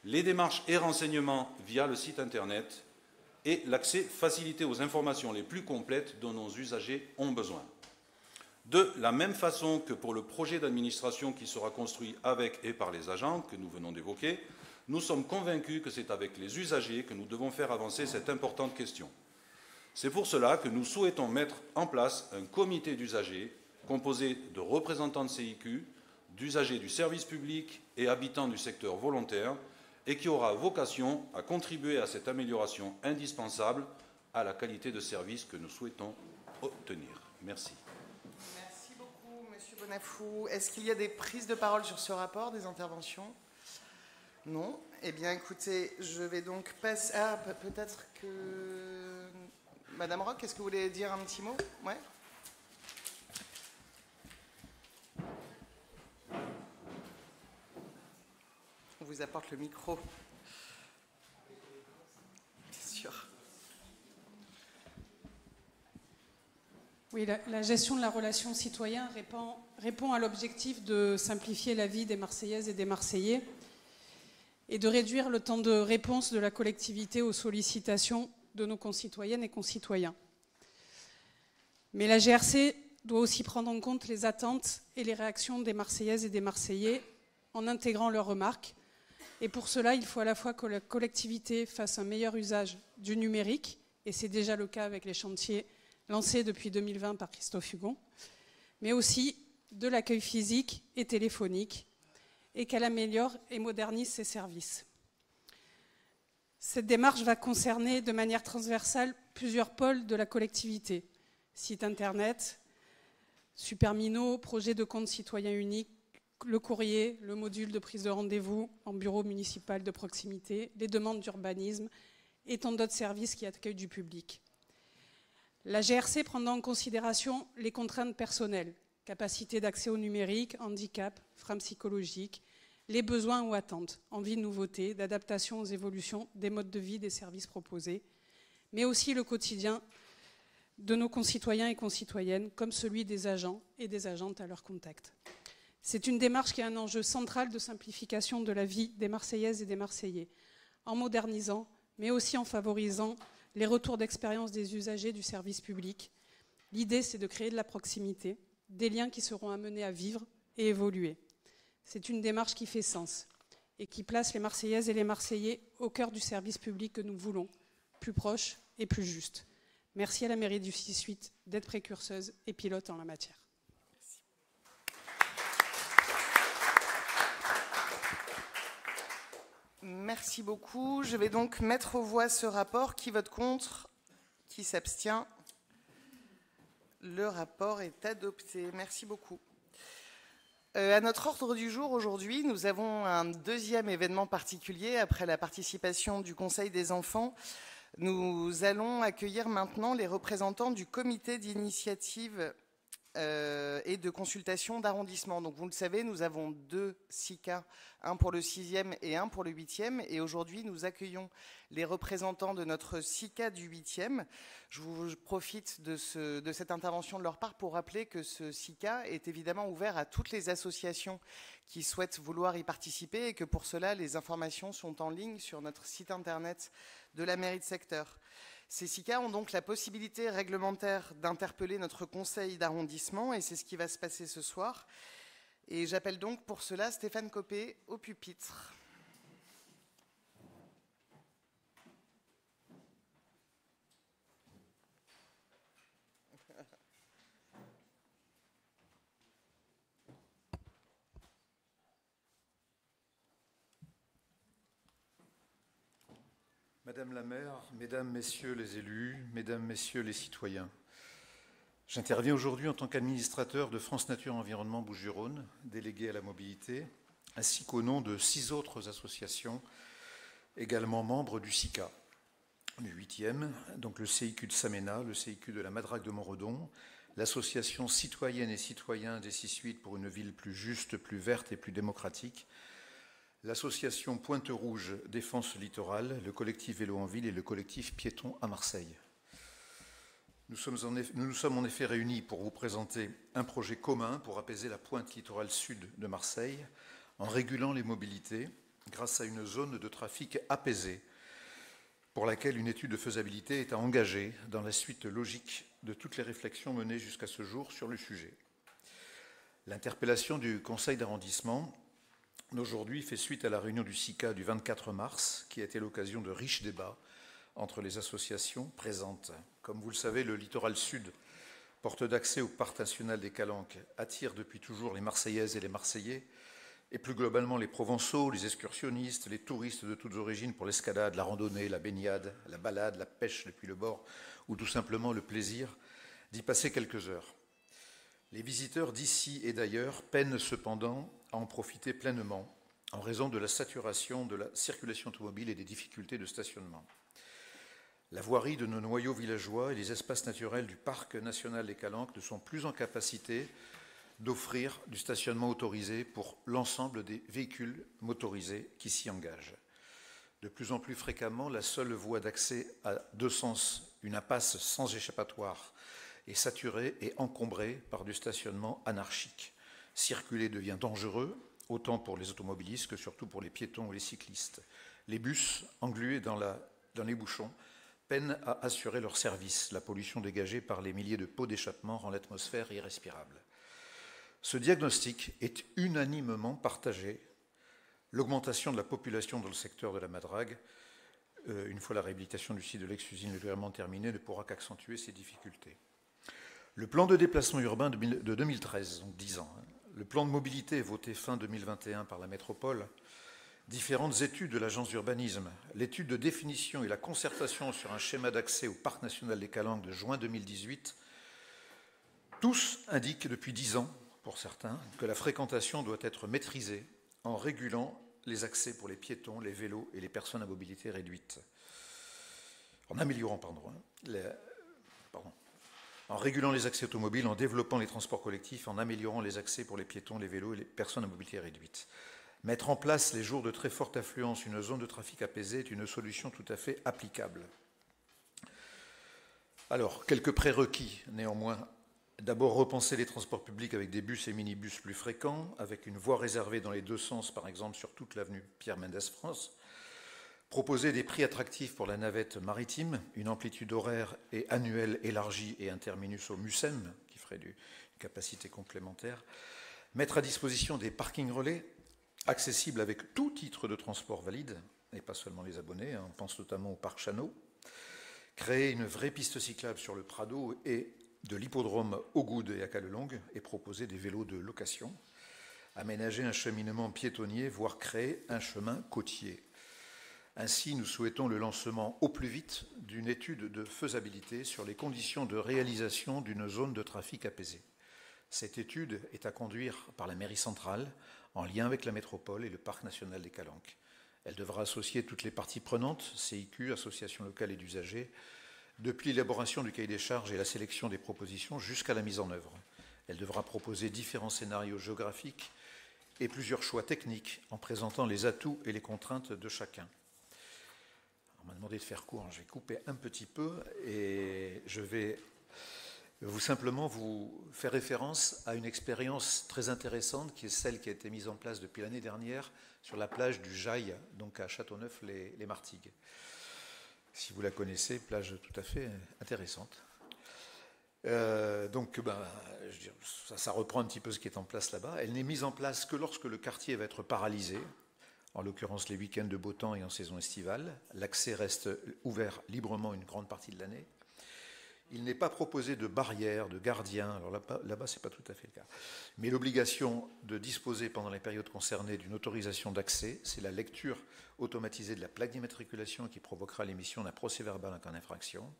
les démarches et renseignements via le site Internet et l'accès facilité aux informations les plus complètes dont nos usagers ont besoin. De la même façon que pour le projet d'administration qui sera construit avec et par les agents que nous venons d'évoquer, nous sommes convaincus que c'est avec les usagers que nous devons faire avancer cette importante question. C'est pour cela que nous souhaitons mettre en place un comité d'usagers composé de représentants de CIQ, d'usagers du service public et habitants du secteur volontaire, et qui aura vocation à contribuer à cette amélioration indispensable à la qualité de service que nous souhaitons obtenir. Merci. Merci beaucoup, Monsieur Bonafou. Est-ce qu'il y a des prises de parole sur ce rapport, des interventions? Non Eh bien, écoutez, je vais donc passer. Ah, peut-être que. Madame Rock, est-ce que vous voulez dire un petit mot? Ouais On vous apporte le micro. Bien sûr. Oui, la, gestion de la relation citoyen répond, répond à l'objectif de simplifier la vie des Marseillaises et des Marseillais et de réduire le temps de réponse de la collectivité aux sollicitations de nos concitoyennes et concitoyens. Mais la GRC doit aussi prendre en compte les attentes et les réactions des Marseillaises et des Marseillais en intégrant leurs remarques. Et pour cela, il faut à la fois que la collectivité fasse un meilleur usage du numérique, et c'est déjà le cas avec les chantiers lancés depuis 2020 par Christophe Hugon, mais aussi de l'accueil physique et téléphonique, et qu'elle améliore et modernise ses services. Cette démarche va concerner de manière transversale plusieurs pôles de la collectivité, site internet, Supermino, projet de compte citoyen unique, le courrier, le module de prise de rendez-vous en bureau municipal de proximité, les demandes d'urbanisme et tant d'autres services qui accueillent du public. La GRC prendra en considération les contraintes personnelles, capacité d'accès au numérique, handicap, freins psychologiques, les besoins ou attentes, envie de nouveautés, d'adaptation aux évolutions des modes de vie des services proposés, mais aussi le quotidien de nos concitoyens et concitoyennes, comme celui des agents et des agentes à leur contact. C'est une démarche qui a un enjeu central de simplification de la vie des Marseillaises et des Marseillais, en modernisant, mais aussi en favorisant les retours d'expérience des usagers du service public. L'idée, c'est de créer de la proximité, des liens qui seront amenés à vivre et évoluer. C'est une démarche qui fait sens et qui place les Marseillaises et les Marseillais au cœur du service public que nous voulons, plus proche et plus juste. Merci à la mairie du 6-8 d'être précurseuse et pilote en la matière. Merci beaucoup. Je vais donc mettre aux voix ce rapport. Qui vote contre? Qui s'abstient? Le rapport est adopté. Merci beaucoup. Euh, à notre ordre du jour aujourd'hui, nous avons un deuxième événement particulier. Après la participation du Conseil des enfants nous allons accueillir maintenant les représentants du comité d'initiative euh, et de consultation d'arrondissement. Donc vous le savez, nous avons deux SICA, un pour le sixième et un pour le huitième. Et aujourd'hui, nous accueillons les représentants de notre SICA du huitième. Je vous profite de, de, cette intervention de leur part pour rappeler que ce SICA est évidemment ouvert à toutes les associations qui souhaitent vouloir y participer et que pour cela, les informations sont en ligne sur notre site internet de la mairie de secteur. Ces SICA ont donc la possibilité réglementaire d'interpeller notre conseil d'arrondissement et c'est ce qui va se passer ce soir. Et j'appelle donc pour cela Stéphane Copé au pupitre. Madame la maire, Mesdames, Messieurs les élus, Mesdames, Messieurs les citoyens, j'interviens aujourd'hui en tant qu'administrateur de France Nature Environnement Bouches-du-Rhône, délégué à la mobilité, ainsi qu'au nom de six autres associations également membres du SICA. Le huitième, donc le CIQ de Samena, le CIQ de la Madrague de Montredon, l'association citoyenne et citoyen des 6-8 pour une ville plus juste, plus verte et plus démocratique, l'association Pointe Rouge Défense Littorale, le collectif Vélo en Ville et le collectif Piéton à Marseille. Nous, sommes en nous nous sommes en effet réunis pour vous présenter un projet commun pour apaiser la pointe littorale sud de Marseille en régulant les mobilités grâce à une zone de trafic apaisée pour laquelle une étude de faisabilité est à engager dans la suite logique de toutes les réflexions menées jusqu'à ce jour sur le sujet. L'interpellation du conseil d'arrondissement d'aujourd'hui fait suite à la réunion du SICA du 24 mars, qui a été l'occasion de riches débats entre les associations présentes. Comme vous le savez, le littoral sud, porte d'accès au parc national des Calanques, attire depuis toujours les Marseillaises et les Marseillais, et plus globalement les Provençaux, les excursionnistes, les touristes de toutes origines pour l'escalade, la randonnée, la baignade, la balade, la pêche depuis le bord, ou tout simplement le plaisir d'y passer quelques heures. Les visiteurs d'ici et d'ailleurs peinent cependant à en profiter pleinement en raison de la saturation de la circulation automobile et des difficultés de stationnement. La voirie de nos noyaux villageois et les espaces naturels du parc national des Calanques ne sont plus en capacité d'offrir du stationnement autorisé pour l'ensemble des véhicules motorisés qui s'y engagent. De plus en plus fréquemment, la seule voie d'accès à deux sens, une impasse sans échappatoire, est saturée et encombrée par du stationnement anarchique. Circuler devient dangereux, autant pour les automobilistes que surtout pour les piétons ou les cyclistes. Les bus, englués dans, les bouchons, peinent à assurer leur service. La pollution dégagée par les milliers de pots d'échappement rend l'atmosphère irrespirable. Ce diagnostic est unanimement partagé. L'augmentation de la population dans le secteur de la Madrague, euh, une fois la réhabilitation du site de l'ex-usine légèrement terminée, ne pourra qu'accentuer ces difficultés. Le plan de déplacement urbain de 2013, donc 10 ans, hein, le plan de mobilité voté fin 2021 par la métropole, différentes études de l'agence d'urbanisme, l'étude de définition et la concertation sur un schéma d'accès au parc national des Calanques de juin 2018, tous indiquent depuis 10 ans pour certains, que la fréquentation doit être maîtrisée en régulant les accès pour les piétons, les vélos et les personnes à mobilité réduite. En améliorant, pardon, hein, pardon, en régulant les accès automobiles, en développant les transports collectifs, en améliorant les accès pour les piétons, les vélos et les personnes à mobilité réduite. Mettre en place les jours de très forte affluence une zone de trafic apaisée est une solution tout à fait applicable. Alors, quelques prérequis néanmoins D'abord, repenser les transports publics avec des bus et minibus plus fréquents, avec une voie réservée dans les deux sens, par exemple sur toute l'avenue Pierre Mendès France. Proposer des prix attractifs pour la navette maritime, une amplitude horaire et annuelle élargie et interminus au MUSEM, qui ferait du, une capacité complémentaire. Mettre à disposition des parkings relais, accessibles avec tout titre de transport valide, et pas seulement les abonnés, hein, on pense notamment au parc Chanot. Créer une vraie piste cyclable sur le Prado et de l'hippodrome au Goude et à Calelongue et proposer des vélos de location, aménager un cheminement piétonnier, voire créer un chemin côtier. Ainsi, nous souhaitons le lancement au plus vite d'une étude de faisabilité sur les conditions de réalisation d'une zone de trafic apaisée. Cette étude est à conduire par la mairie centrale en lien avec la métropole et le parc national des Calanques. Elle devra associer toutes les parties prenantes, CIQ, associations locales et d'usagers, depuis l'élaboration du cahier des charges et la sélection des propositions jusqu'à la mise en œuvre. Elle devra proposer différents scénarios géographiques et plusieurs choix techniques en présentant les atouts et les contraintes de chacun. M'a demandé de faire court, hein. je vais couper un petit peu et je vais vous simplement vous faire référence à une expérience très intéressante qui est celle qui a été mise en place depuis l'année dernière sur la plage du Jaille, donc à Châteauneuf-les-Martigues si vous la connaissez, plage tout à fait intéressante. Euh, donc, ben, ça, reprend un petit peu ce qui est en place là-bas. Elle n'est mise en place que lorsque le quartier va être paralysé, en l'occurrence les week-ends de beau temps et en saison estivale. L'accès reste ouvert librement une grande partie de l'année. Il n'est pas proposé de barrières, de gardiens. Alors là-bas, là ce n'est pas tout à fait le cas. Mais l'obligation de disposer pendant les périodes concernées d'une autorisation d'accès, c'est la lecture automatisée de la plaque d'immatriculation qui provoquera l'émission d'un procès verbal en cas d'infraction.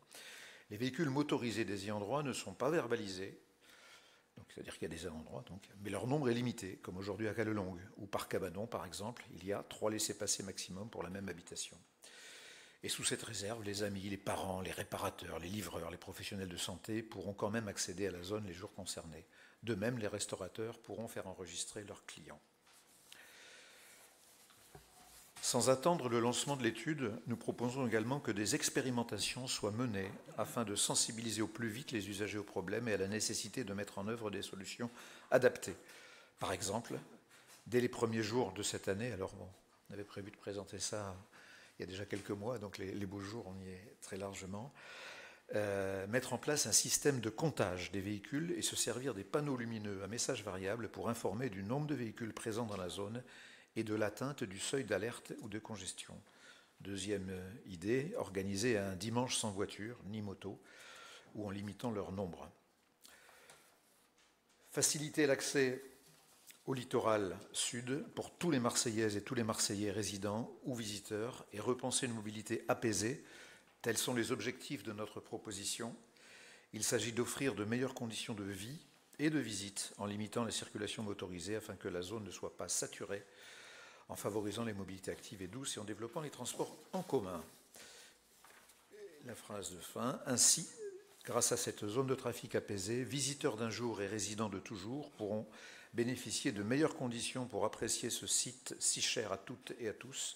Les véhicules motorisés des ayants ne sont pas verbalisés, c'est-à-dire qu'il y a des droit, donc, mais leur nombre est limité, comme aujourd'hui à Calelongue, ou par Cabanon par exemple, il y a trois laissés-passer maximum pour la même habitation. Et sous cette réserve, les amis, les parents, les réparateurs, les livreurs, les professionnels de santé pourront quand même accéder à la zone les jours concernés. De même, les restaurateurs pourront faire enregistrer leurs clients. Sans attendre le lancement de l'étude, nous proposons également que des expérimentations soient menées afin de sensibiliser au plus vite les usagers au problème et à la nécessité de mettre en œuvre des solutions adaptées. Par exemple, dès les premiers jours de cette année, alors on avait prévu de présenter ça il y a déjà quelques mois, donc les, beaux jours, on y est très largement. Euh, mettre en place un système de comptage des véhicules et se servir des panneaux lumineux à message variable pour informer du nombre de véhicules présents dans la zone et de l'atteinte du seuil d'alerte ou de congestion. Deuxième euh, idée, organiser un dimanche sans voiture ni moto ou en limitant leur nombre. Faciliter l'accès au littoral sud pour tous les Marseillaises et tous les Marseillais résidents ou visiteurs et repenser une mobilité apaisée. Tels sont les objectifs de notre proposition. Il s'agit d'offrir de meilleures conditions de vie et de visite en limitant la circulation motorisée afin que la zone ne soit pas saturée, en favorisant les mobilités actives et douces et en développant les transports en commun. La phrase de fin. Ainsi, grâce à cette zone de trafic apaisée, visiteurs d'un jour et résidents de toujours pourront bénéficier de meilleures conditions pour apprécier ce site si cher à toutes et à tous.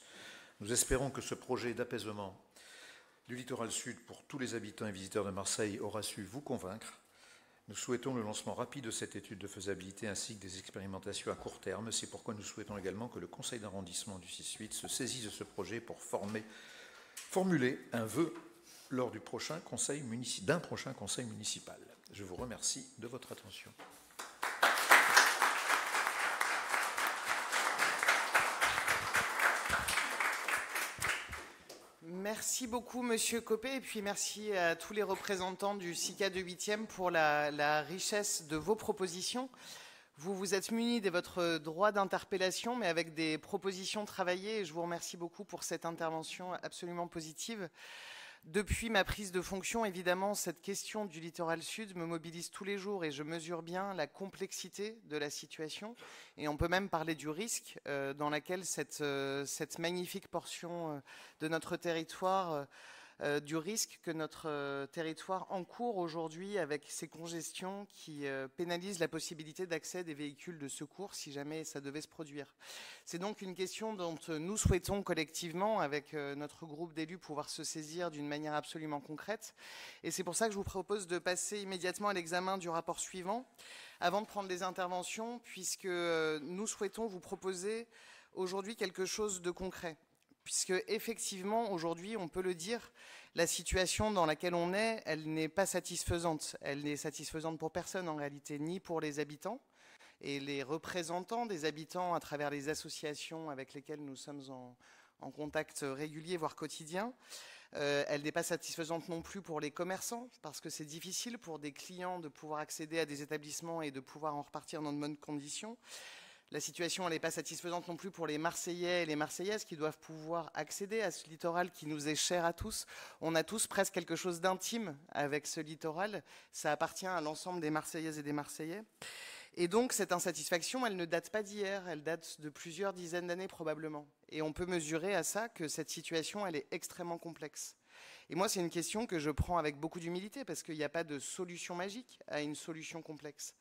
Nous espérons que ce projet d'apaisement du littoral sud pour tous les habitants et visiteurs de Marseille aura su vous convaincre Nous souhaitons le lancement rapide de cette étude de faisabilité ainsi que des expérimentations à court terme. C'est pourquoi nous souhaitons également que le conseil d'arrondissement du 6-8 se saisisse de ce projet pour formuler un vœu lors d'un prochain conseil municipal. Je vous remercie de votre attention. Merci beaucoup, Monsieur Copé, et puis merci à tous les représentants du SICA de 8e pour la, la, richesse de vos propositions. Vous vous êtes munis de votre droit d'interpellation, mais avec des propositions travaillées, et je vous remercie beaucoup pour cette intervention absolument positive. Depuis ma prise de fonction, évidemment, cette question du littoral sud me mobilise tous les jours et je mesure bien la complexité de la situation. Et on peut même parler du risque euh, dans lequel cette, euh, cette, magnifique portion euh, de notre territoire euh, du risque que notre euh, territoire encourt aujourd'hui avec ces congestions qui euh, pénalisent la possibilité d'accès des véhicules de secours si jamais ça devait se produire. C'est donc une question dont nous souhaitons collectivement, avec notre groupe d'élus, pouvoir se saisir d'une manière absolument concrète. Et c'est pour ça que je vous propose de passer immédiatement à l'examen du rapport suivant, avant de prendre les interventions, puisque nous souhaitons vous proposer aujourd'hui quelque chose de concret puisque effectivement, aujourd'hui, on peut le dire, la situation dans laquelle on est, elle n'est pas satisfaisante. Elle n'est satisfaisante pour personne en réalité, ni pour les habitants. Et les représentants des habitants à travers les associations avec lesquelles nous sommes en, contact régulier, voire quotidien. Euh, elle n'est pas satisfaisante non plus pour les commerçants, parce que c'est difficile pour des clients de pouvoir accéder à des établissements et de pouvoir en repartir dans de bonnes conditions. La situation n'est pas satisfaisante non plus pour les Marseillais et les Marseillaises qui doivent pouvoir accéder à ce littoral qui nous est cher à tous. On a tous presque quelque chose d'intime avec ce littoral. Ça appartient à l'ensemble des Marseillaises et des Marseillais. Et donc cette insatisfaction, elle ne date pas d'hier, elle date de plusieurs dizaines d'années probablement. Et on peut mesurer à ça que cette situation, elle est extrêmement complexe. Et moi, c'est une question que je prends avec beaucoup d'humilité parce qu'il n'y a pas de solution magique à une solution complexe.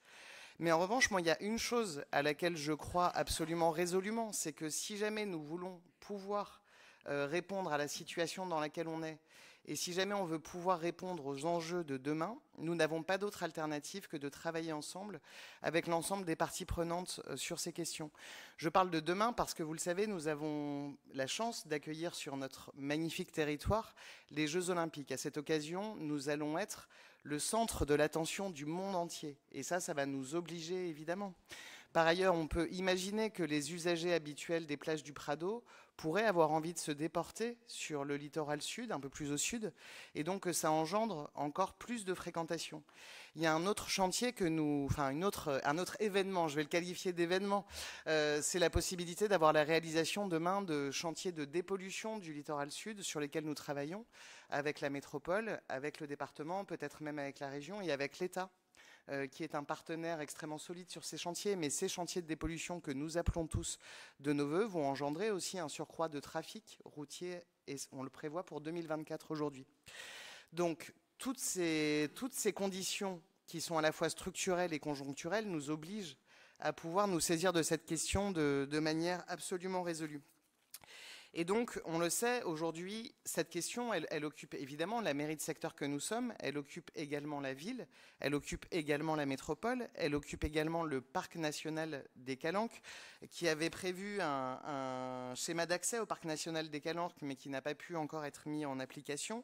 Mais en revanche, moi, il y a une chose à laquelle je crois absolument résolument, c'est que si jamais nous voulons pouvoir euh, répondre à la situation dans laquelle on est, et si jamais on veut pouvoir répondre aux enjeux de demain, nous n'avons pas d'autre alternative que de travailler ensemble avec l'ensemble des parties prenantes euh, sur ces questions. Je parle de demain parce que vous le savez, nous avons la chance d'accueillir sur notre magnifique territoire les Jeux olympiques. À cette occasion, nous allons être le centre de l'attention du monde entier. Et ça, ça va nous obliger, évidemment. Par ailleurs, on peut imaginer que les usagers habituels des plages du Prado pourraient avoir envie de se déporter sur le littoral sud, un peu plus au sud, et donc que ça engendre encore plus de fréquentation. Il y a un autre chantier que nous, enfin une autre, un autre événement, je vais le qualifier d'événement, euh, c'est la possibilité d'avoir la réalisation demain de chantiers de dépollution du littoral sud sur lesquels nous travaillons avec la métropole, avec le département, peut-être même avec la région et avec l'État. Euh, qui est un partenaire extrêmement solide sur ces chantiers, mais ces chantiers de dépollution que nous appelons tous de nos voeux vont engendrer aussi un surcroît de trafic routier, et on le prévoit pour 2024 aujourd'hui. Donc, toutes ces, conditions qui sont à la fois structurelles et conjoncturelles nous obligent à pouvoir nous saisir de cette question de manière absolument résolue. Et donc, on le sait, aujourd'hui, cette question, elle, occupe évidemment la mairie de secteur que nous sommes, elle occupe également la ville, elle occupe également la métropole, elle occupe également le parc national des Calanques, qui avait prévu un, schéma d'accès au parc national des Calanques, mais qui n'a pas pu encore être mis en application.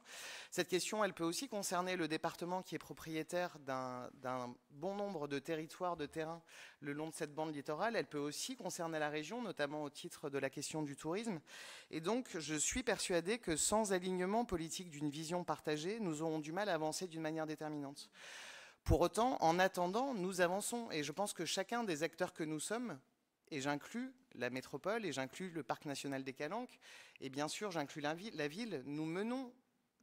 Cette question, elle peut aussi concerner le département qui est propriétaire d'un bon nombre de territoires de terrain le long de cette bande littorale. Elle peut aussi concerner la région, notamment au titre de la question du tourisme. Et donc, je suis persuadé que sans alignement politique d'une vision partagée, nous aurons du mal à avancer d'une manière déterminante. Pour autant, en attendant, nous avançons. Et je pense que chacun des acteurs que nous sommes, et j'inclus la métropole, et j'inclus le parc national des Calanques, et bien sûr j'inclus la, ville, nous menons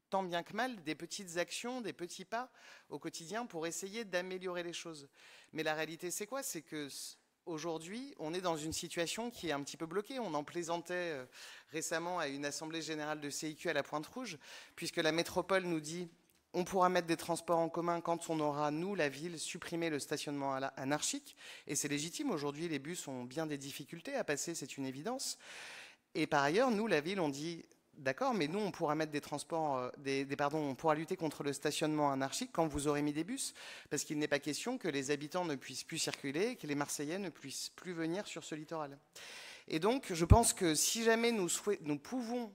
tant bien que mal des petites actions, des petits pas au quotidien pour essayer d'améliorer les choses. Mais la réalité, c'est quoi? C'est que aujourd'hui, on est dans une situation qui est un petit peu bloquée. On en plaisantait euh, récemment à une assemblée générale de CIQ à la Pointe Rouge, puisque la métropole nous dit on pourra mettre des transports en commun quand on aura, nous, la ville, supprimé le stationnement anarchique. Et c'est légitime. Aujourd'hui, les bus ont bien des difficultés à passer, c'est une évidence. Et par ailleurs, nous, la ville, on dit D'accord, mais nous, on pourra mettre des transports, euh, des, pardon, on pourra lutter contre le stationnement anarchique quand vous aurez mis des bus, parce qu'il n'est pas question que les habitants ne puissent plus circuler, que les Marseillais ne puissent plus venir sur ce littoral. Et donc, je pense que si jamais nous, nous pouvons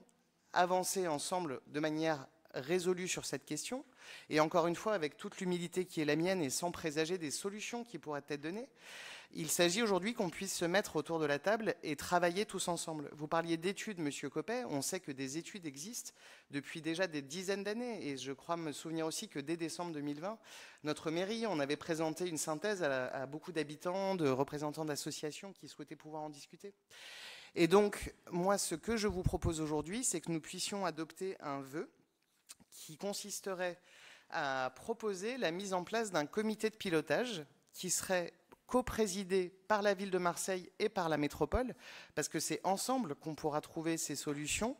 avancer ensemble de manière résolue sur cette question, et encore une fois, avec toute l'humilité qui est la mienne et sans présager des solutions qui pourraient être données, il s'agit aujourd'hui qu'on puisse se mettre autour de la table et travailler tous ensemble. Vous parliez d'études, Monsieur Coppet. On sait que des études existent depuis déjà des dizaines d'années. Et je crois me souvenir aussi que dès décembre 2020, notre mairie, on avait présenté une synthèse à, beaucoup d'habitants, de représentants d'associations qui souhaitaient pouvoir en discuter. Et donc, moi, ce que je vous propose aujourd'hui, c'est que nous puissions adopter un vœu qui consisterait à proposer la mise en place d'un comité de pilotage qui serait co-présidé par la ville de Marseille et par la métropole, parce que c'est ensemble qu'on pourra trouver ces solutions.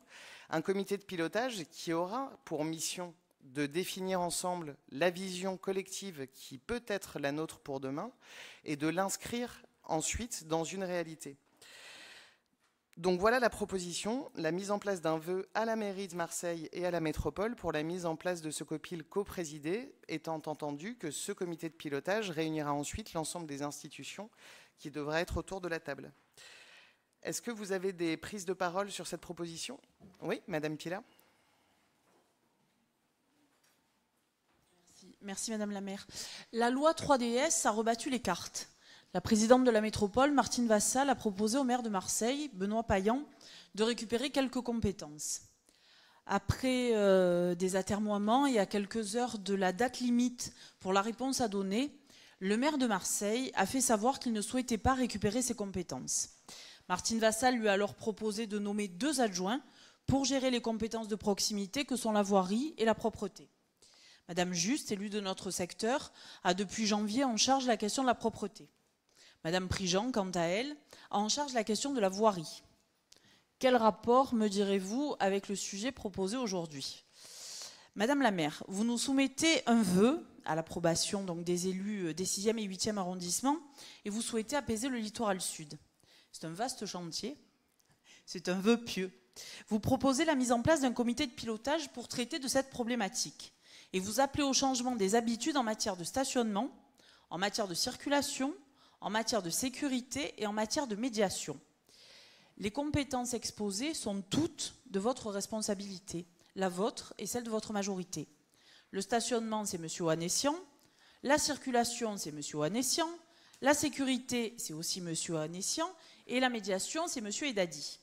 Un comité de pilotage qui aura pour mission de définir ensemble la vision collective qui peut être la nôtre pour demain et de l'inscrire ensuite dans une réalité. Donc voilà la proposition, la mise en place d'un vœu à la mairie de Marseille et à la métropole pour la mise en place de ce copil coprésidé, étant entendu que ce comité de pilotage réunira ensuite l'ensemble des institutions qui devraient être autour de la table. Est-ce que vous avez des prises de parole sur cette proposition? Oui, Madame Pila. Merci, Merci Madame la maire. La loi 3DS a rebattu les cartes. La présidente de la métropole, Martine Vassal, a proposé au maire de Marseille, Benoît Payan, de récupérer quelques compétences. Après euh, des atermoiements et à quelques heures de la date limite pour la réponse à donner, le maire de Marseille a fait savoir qu'il ne souhaitait pas récupérer ses compétences. Martine Vassal lui a alors proposé de nommer deux adjoints pour gérer les compétences de proximité que sont la voirie et la propreté. Madame Juste, élue de notre secteur, a depuis janvier en charge la question de la propreté. Madame Prigent, quant à elle, en charge la question de la voirie. Quel rapport me direz-vous avec le sujet proposé aujourd'hui? Madame la maire, vous nous soumettez un vœu à l'approbation des élus euh, des 6e et 8e arrondissements et vous souhaitez apaiser le littoral sud. C'est un vaste chantier, c'est un vœu pieux. Vous proposez la mise en place d'un comité de pilotage pour traiter de cette problématique et vous appelez au changement des habitudes en matière de stationnement, en matière de circulation, en matière de sécurité et en matière de médiation. Les compétences exposées sont toutes de votre responsabilité, la vôtre et celle de votre majorité. Le stationnement, c'est M. Oanessian. La circulation, c'est M. Oanessian. La sécurité, c'est aussi M. Oanessian. Et la médiation, c'est M. Edadi.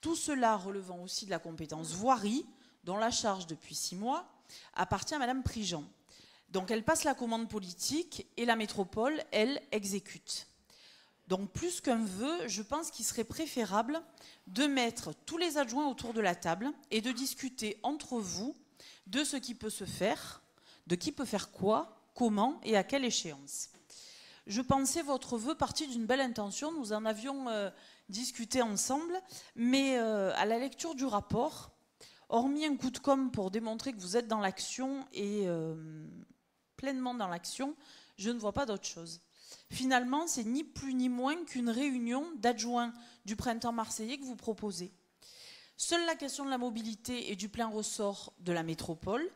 Tout cela relevant aussi de la compétence voirie, dont la charge depuis six mois appartient à Mme Prigent. Donc elle passe la commande politique et la métropole, elle, exécute. Donc plus qu'un vœu, je pense qu'il serait préférable de mettre tous les adjoints autour de la table et de discuter entre vous de ce qui peut se faire, de qui peut faire quoi, comment et à quelle échéance. Je pensais votre vœu parti d'une belle intention, nous en avions euh, discuté ensemble, mais euh, à la lecture du rapport, hormis un coup de com' pour démontrer que vous êtes dans l'action et euh, pleinement dans l'action, je ne vois pas d'autre chose. Finalement, c'est ni plus ni moins qu'une réunion d'adjoints du printemps marseillais que vous proposez. Seule la question de la mobilité et du plein ressort de la métropole.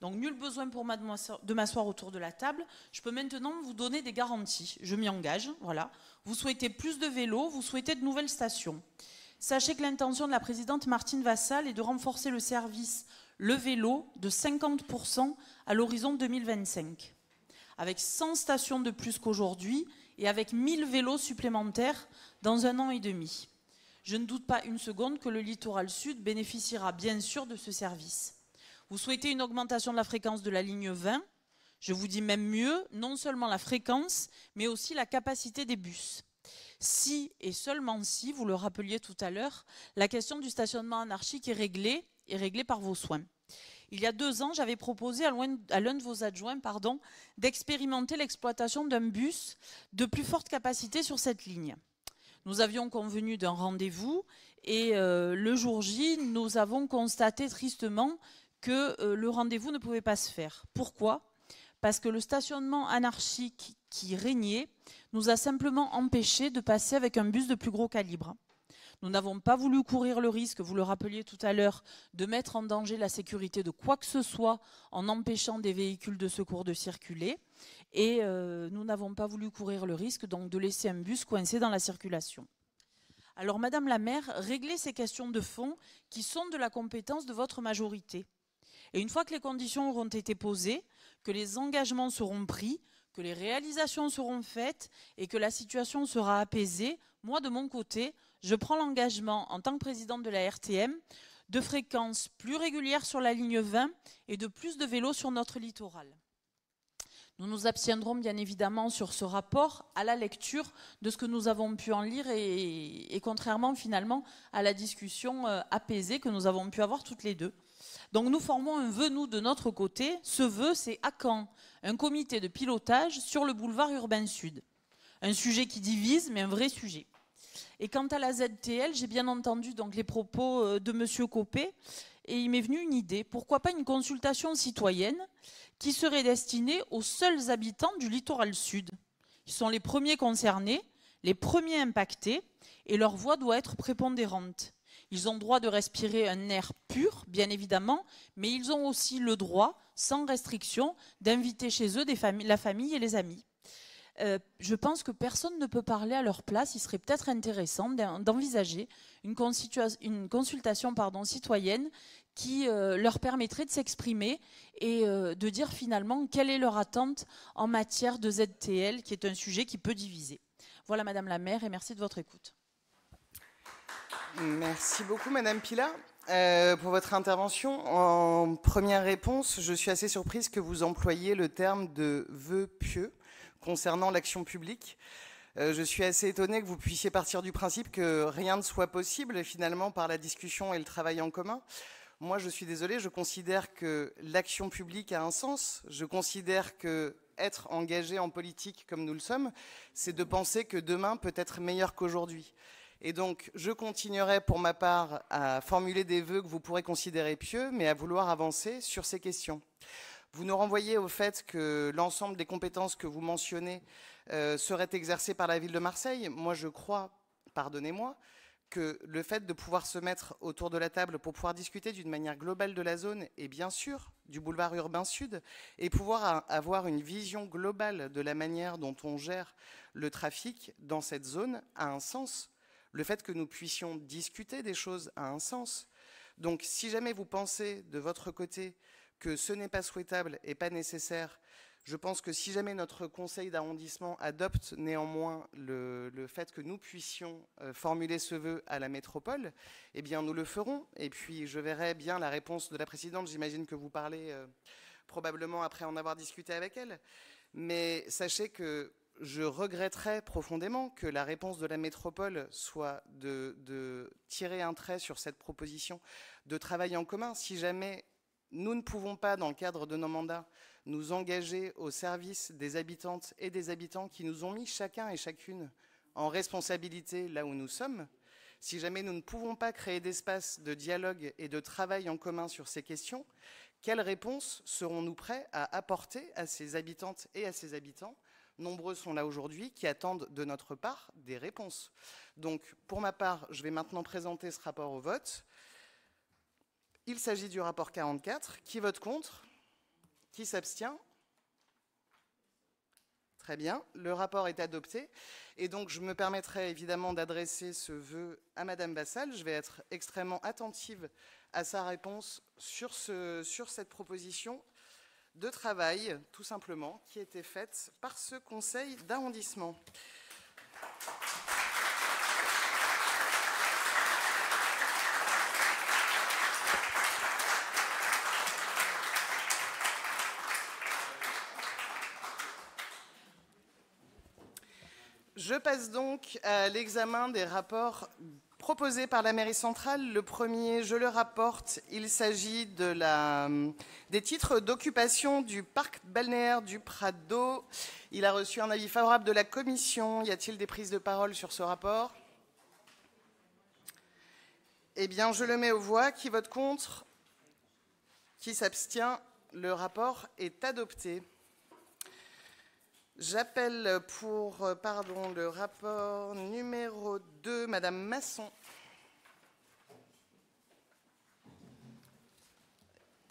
Donc nul besoin pour moi de m'asseoir autour de la table. Je peux maintenant vous donner des garanties. Je m'y engage. Voilà. Vous souhaitez plus de vélos, vous souhaitez de nouvelles stations. Sachez que l'intention de la présidente Martine Vassal est de renforcer le service le vélo de 50% à l'horizon 2025, avec 100 stations de plus qu'aujourd'hui et avec 1000 vélos supplémentaires dans un an et demi. Je ne doute pas une seconde que le littoral sud bénéficiera bien sûr de ce service. Vous souhaitez une augmentation de la fréquence de la ligne 20 Je vous dis même mieux, non seulement la fréquence, mais aussi la capacité des bus. Si et seulement si, vous le rappeliez tout à l'heure, la question du stationnement anarchique est réglée est réglé par vos soins. Il y a deux ans, j'avais proposé à l'un de vos adjoints pardon, d'expérimenter l'exploitation d'un bus de plus forte capacité sur cette ligne. Nous avions convenu d'un rendez-vous et euh, le jour J, nous avons constaté tristement que euh, le rendez-vous ne pouvait pas se faire. Pourquoi? Parce que le stationnement anarchique qui régnait nous a simplement empêché de passer avec un bus de plus gros calibre. Nous n'avons pas voulu courir le risque, vous le rappeliez tout à l'heure, de mettre en danger la sécurité de quoi que ce soit en empêchant des véhicules de secours de circuler. Et euh, nous n'avons pas voulu courir le risque de laisser un bus coincé dans la circulation. Alors, Madame la maire, réglez ces questions de fond qui sont de la compétence de votre majorité. Et une fois que les conditions auront été posées, que les engagements seront pris, que les réalisations seront faites et que la situation sera apaisée, moi, de mon côté, je prends l'engagement, en tant que présidente de la RTM, de fréquences plus régulières sur la ligne 20 et de plus de vélos sur notre littoral. Nous nous abstiendrons bien évidemment sur ce rapport à la lecture de ce que nous avons pu en lire et, contrairement finalement à la discussion euh, apaisée que nous avons pu avoir toutes les deux. Donc nous formons un vœu, nous, de notre côté. Ce vœu, c'est à quand un comité de pilotage sur le boulevard urbain sud. Un sujet qui divise, mais un vrai sujet. Et quant à la ZTL, j'ai bien entendu donc les propos euh, de M. Copé et il m'est venu une idée. Pourquoi pas une consultation citoyenne qui serait destinée aux seuls habitants du littoral sud? Ils sont les premiers concernés, les premiers impactés, et leur voix doit être prépondérante. Ils ont droit de respirer un air pur, bien évidemment, mais ils ont aussi le droit, sans restriction, d'inviter chez eux la famille et les amis. Euh, je pense que personne ne peut parler à leur place. Il serait peut-être intéressant d'envisager une, consultation pardon, citoyenne qui euh, leur permettrait de s'exprimer et euh, de dire finalement quelle est leur attente en matière de ZTL, qui est un sujet qui peut diviser. Voilà, Madame la maire, et merci de votre écoute. Merci beaucoup, Madame Pila. pour votre intervention. En première réponse, je suis assez surprise que vous employiez le terme de vœu pieux concernant l'action publique. Euh, je suis assez étonnée que vous puissiez partir du principe que rien ne soit possible finalement par la discussion et le travail en commun. Moi, je suis désolée, je considère que l'action publique a un sens. Je considère que être engagé en politique comme nous le sommes, c'est de penser que demain peut être meilleur qu'aujourd'hui. Et donc, je continuerai pour ma part à formuler des vœux que vous pourrez considérer pieux, mais à vouloir avancer sur ces questions. Vous nous renvoyez au fait que l'ensemble des compétences que vous mentionnez euh, seraient exercées par la ville de Marseille. Moi, je crois, pardonnez-moi, que le fait de pouvoir se mettre autour de la table pour pouvoir discuter d'une manière globale de la zone et bien sûr du boulevard urbain sud et pouvoir avoir une vision globale de la manière dont on gère le trafic dans cette zone a un sens. Le fait que nous puissions discuter des choses a un sens. Donc si jamais vous pensez de votre côté que ce n'est pas souhaitable et pas nécessaire. Je pense que si jamais notre conseil d'arrondissement adopte néanmoins le, fait que nous puissions euh, formuler ce vœu à la métropole, eh bien nous le ferons. Et puis je verrai bien la réponse de la présidente. J'imagine que vous parlez euh, probablement après en avoir discuté avec elle. Mais sachez que je regretterais profondément que la réponse de la métropole soit de, de tirer un trait sur cette proposition de travail en commun. Si jamais nous ne pouvons pas, dans le cadre de nos mandats, nous engager au service des habitantes et des habitants qui nous ont mis chacun et chacune en responsabilité là où nous sommes. Si jamais nous ne pouvons pas créer d'espace de dialogue et de travail en commun sur ces questions, quelles réponses serons-nous prêts à apporter à ces habitantes et à ces habitants? Nombreux sont là aujourd'hui qui attendent de notre part des réponses. Donc, pour ma part, je vais maintenant présenter ce rapport au vote. Il s'agit du rapport 44. Qui vote contre? Qui s'abstient? Très bien, le rapport est adopté. Et donc, je me permettrai évidemment d'adresser ce vœu à Madame Vassal. Je vais être extrêmement attentive à sa réponse sur, sur cette proposition de travail, tout simplement, qui a été faite par ce conseil d'arrondissement. Je passe donc à l'examen des rapports proposés par la mairie centrale. Le premier, je le rapporte, il s'agit de des titres d'occupation du parc balnéaire du Prado. Il a reçu un avis favorable de la commission. Y a-t-il des prises de parole sur ce rapport? Eh bien, je le mets aux voix. Qui vote contre? Qui s'abstient? Le rapport est adopté. J'appelle pour euh, le rapport numéro 2, Madame Masson.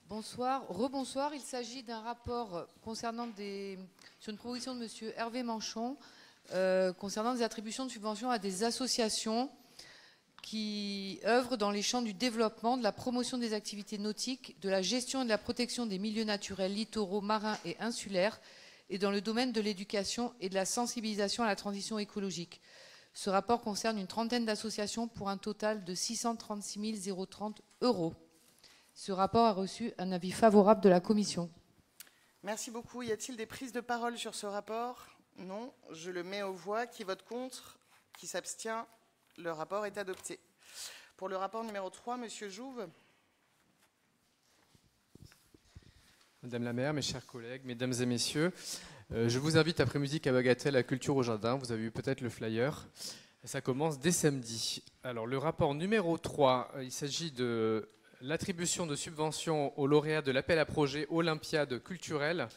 Bonsoir, rebonsoir. Il s'agit d'un rapport concernant des, sur une proposition de Monsieur Hervé Manchon euh, concernant des attributions de subventions à des associations qui œuvrent dans les champs du développement, de la promotion des activités nautiques, de la gestion et de la protection des milieux naturels littoraux, marins et insulaires et dans le domaine de l'éducation et de la sensibilisation à la transition écologique. Ce rapport concerne une trentaine d'associations pour un total de 636 030 euros. Ce rapport a reçu un avis favorable de la Commission. Merci beaucoup. Y a-t-il des prises de parole sur ce rapport? Non. Je le mets aux voix. Qui vote contre? Qui s'abstient? Le rapport est adopté. Pour le rapport numéro 3, Monsieur Jouve. Madame la maire, mes chers collègues, mesdames et messieurs, euh, je vous invite après musique à Bagatelle à Culture au Jardin. Vous avez vu peut-être le flyer. Ça commence dès samedi. Alors, le rapport numéro 3, euh, il s'agit de l'attribution de subventions aux lauréats de l'appel à projet Olympiade culturelle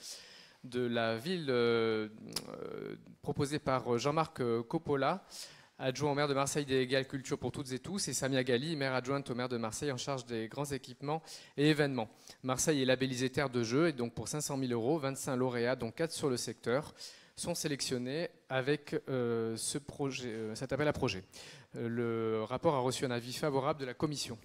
de la ville euh, proposée par Jean-Marc Coppola adjoint au maire de Marseille à la culture pour toutes et tous, et Samia Gali, maire adjointe au maire de Marseille en charge des grands équipements et événements. Marseille est labellisé terre de jeu, et donc pour 500 000 euros, 25 lauréats, dont 4 sur le secteur, sont sélectionnés avec euh, ce projet, euh, cet appel à projet. Euh, le rapport a reçu un avis favorable de la commission.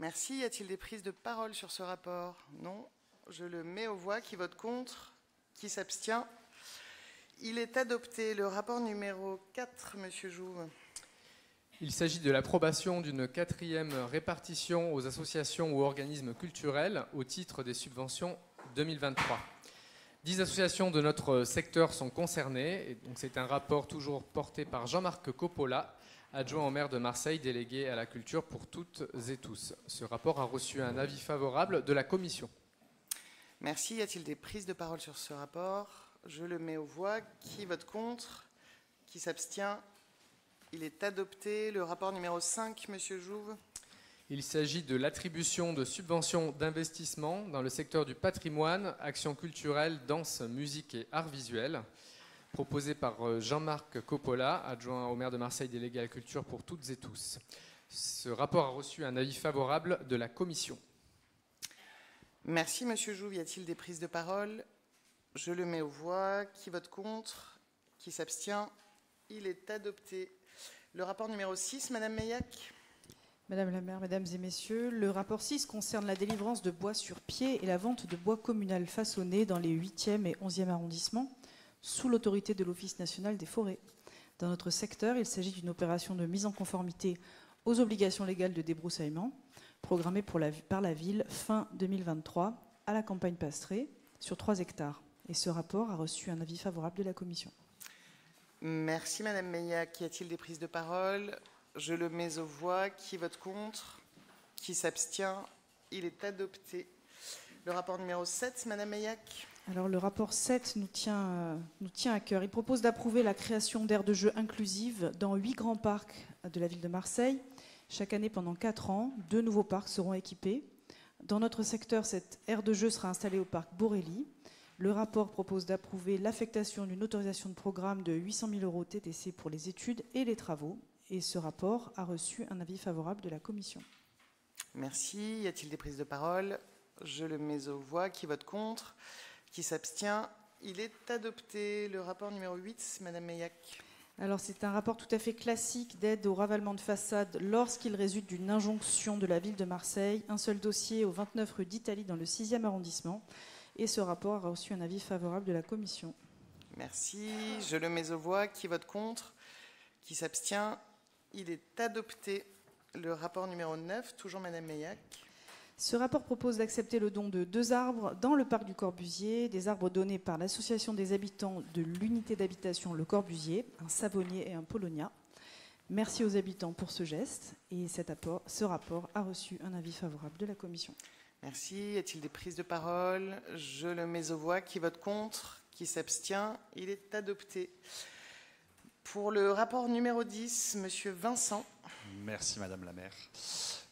Merci. Y a-t-il des prises de parole sur ce rapport? Non. Je le mets aux voix. Qui vote contre? Qui s'abstient? Il est adopté. Le rapport numéro 4, Monsieur Jouve. Il s'agit de l'approbation d'une quatrième répartition aux associations ou organismes culturels au titre des subventions 2023. Dix associations de notre secteur sont concernées. c'est un rapport toujours porté par Jean-Marc Coppola, adjoint au maire de Marseille, délégué à la culture pour toutes et tous. Ce rapport a reçu un avis favorable de la commission. Merci. Y a-t-il des prises de parole sur ce rapport? Je le mets aux voix. Qui vote contre? Qui s'abstient? Il est adopté. Le rapport numéro 5, Monsieur Jouve. Il s'agit de l'attribution de subventions d'investissement dans le secteur du patrimoine, actions culturelles, danse, musique et arts visuels, proposé par euh, Jean-Marc Coppola, adjoint au maire de Marseille délégué à la culture pour toutes et tous. Ce rapport a reçu un avis favorable de la Commission. Merci, Monsieur Jouve. Y a-t-il des prises de parole? Je le mets aux voix. Qui vote contre? Qui s'abstient? Il est adopté. Le rapport numéro 6, Madame Meillac. Madame la maire, mesdames et messieurs, le rapport 6 concerne la délivrance de bois sur pied et la vente de bois communal façonné dans les 8e et 11e arrondissements sous l'autorité de l'Office national des forêts. Dans notre secteur, il s'agit d'une opération de mise en conformité aux obligations légales de débroussaillement programmée par la ville fin 2023 à la campagne Pastrée sur 3 hectares. Et ce rapport a reçu un avis favorable de la Commission. Merci Madame Meillac. Y a-t-il des prises de parole? Je le mets aux voix. Qui vote contre? Qui s'abstient? Il est adopté. Le rapport numéro 7, Madame Meillac. Alors le rapport 7 nous tient, euh, nous tient à cœur. Il propose d'approuver la création d'aires de jeu inclusives dans huit grands parcs de la ville de Marseille. Chaque année, pendant quatre ans, deux nouveaux parcs seront équipés. Dans notre secteur, cette aire de jeu sera installée au parc Borély. Le rapport propose d'approuver l'affectation d'une autorisation de programme de 800 000 euros TTC pour les études et les travaux. Et ce rapport a reçu un avis favorable de la Commission. Merci. Y a-t-il des prises de parole? Je le mets aux voix. Qui vote contre? Qui s'abstient? Il est adopté. Le rapport numéro 8, Madame Meillac. Alors c'est un rapport tout à fait classique d'aide au ravalement de façade lorsqu'il résulte d'une injonction de la ville de Marseille. Un seul dossier au 29 rue d'Italie dans le 6e arrondissement. Et ce rapport a reçu un avis favorable de la Commission. Merci. Je le mets aux voix. Qui vote contre? Qui s'abstient? Il est adopté. Le rapport numéro 9, toujours Madame Meillac. Ce rapport propose d'accepter le don de deux arbres dans le parc du Corbusier, des arbres donnés par l'association des habitants de l'unité d'habitation Le Corbusier, un savonnier et un polonia. Merci aux habitants pour ce geste et cet apport, ce rapport a reçu un avis favorable de la Commission. Merci. Y a-t-il des prises de parole? Je le mets aux voix. Qui vote contre? Qui s'abstient? Il est adopté. Pour le rapport numéro 10, Monsieur Vincent. Merci Madame la maire.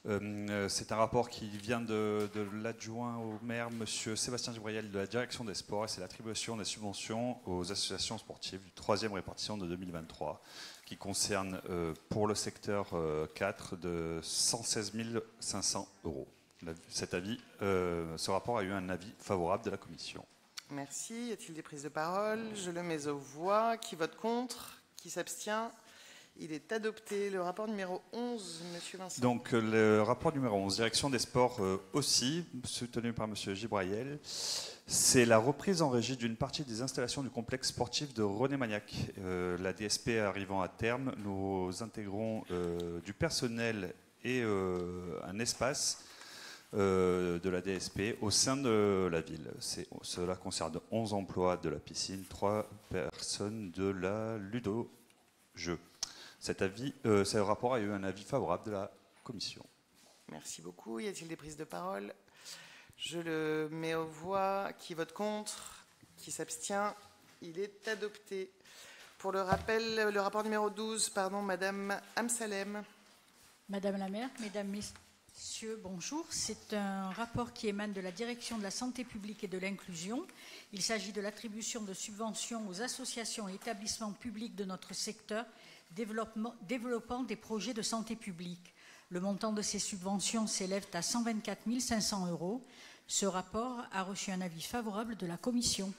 Euh, c'est un rapport qui vient de, l'adjoint au maire, Monsieur Sébastien Dubriel, de la direction des sports, c'est l'attribution des subventions aux associations sportives du troisième répartition de 2023, qui concerne euh, pour le secteur 4 euh, de 116 500 euros. Cet avis, euh, ce rapport a eu un avis favorable de la commission. Merci. Y a-t-il des prises de parole? Je le mets aux voix. Qui vote contre? Qui s'abstient? Il est adopté. Le rapport numéro 11, Monsieur Vincent. Donc euh, le rapport numéro 11, direction des sports euh, aussi, soutenu par Monsieur Gibrayel, c'est la reprise en régie d'une partie des installations du complexe sportif de René Magnac. Euh, la DSP arrivant à terme, nous intégrons du personnel et un espace de la DSP au sein de la ville. Cela concerne 11 emplois de la piscine, 3 personnes de la ludo-jeu. Cet avis, euh, ce rapport a eu un avis favorable de la commission. Merci beaucoup. Y a-t-il des prises de parole? Je le mets aux voix. Qui vote contre? Qui s'abstient? Il est adopté. Pour le rappel, le rapport numéro 12, pardon, Madame Amsalem. Madame la maire, Mesdames, Messieurs, bonjour. C'est un rapport qui émane de la Direction de la santé publique et de l'inclusion. Il s'agit de l'attribution de subventions aux associations et établissements publics de notre secteur développant des projets de santé publique. Le montant de ces subventions s'élève à 124 500 euros. Ce rapport a reçu un avis favorable de la Commission.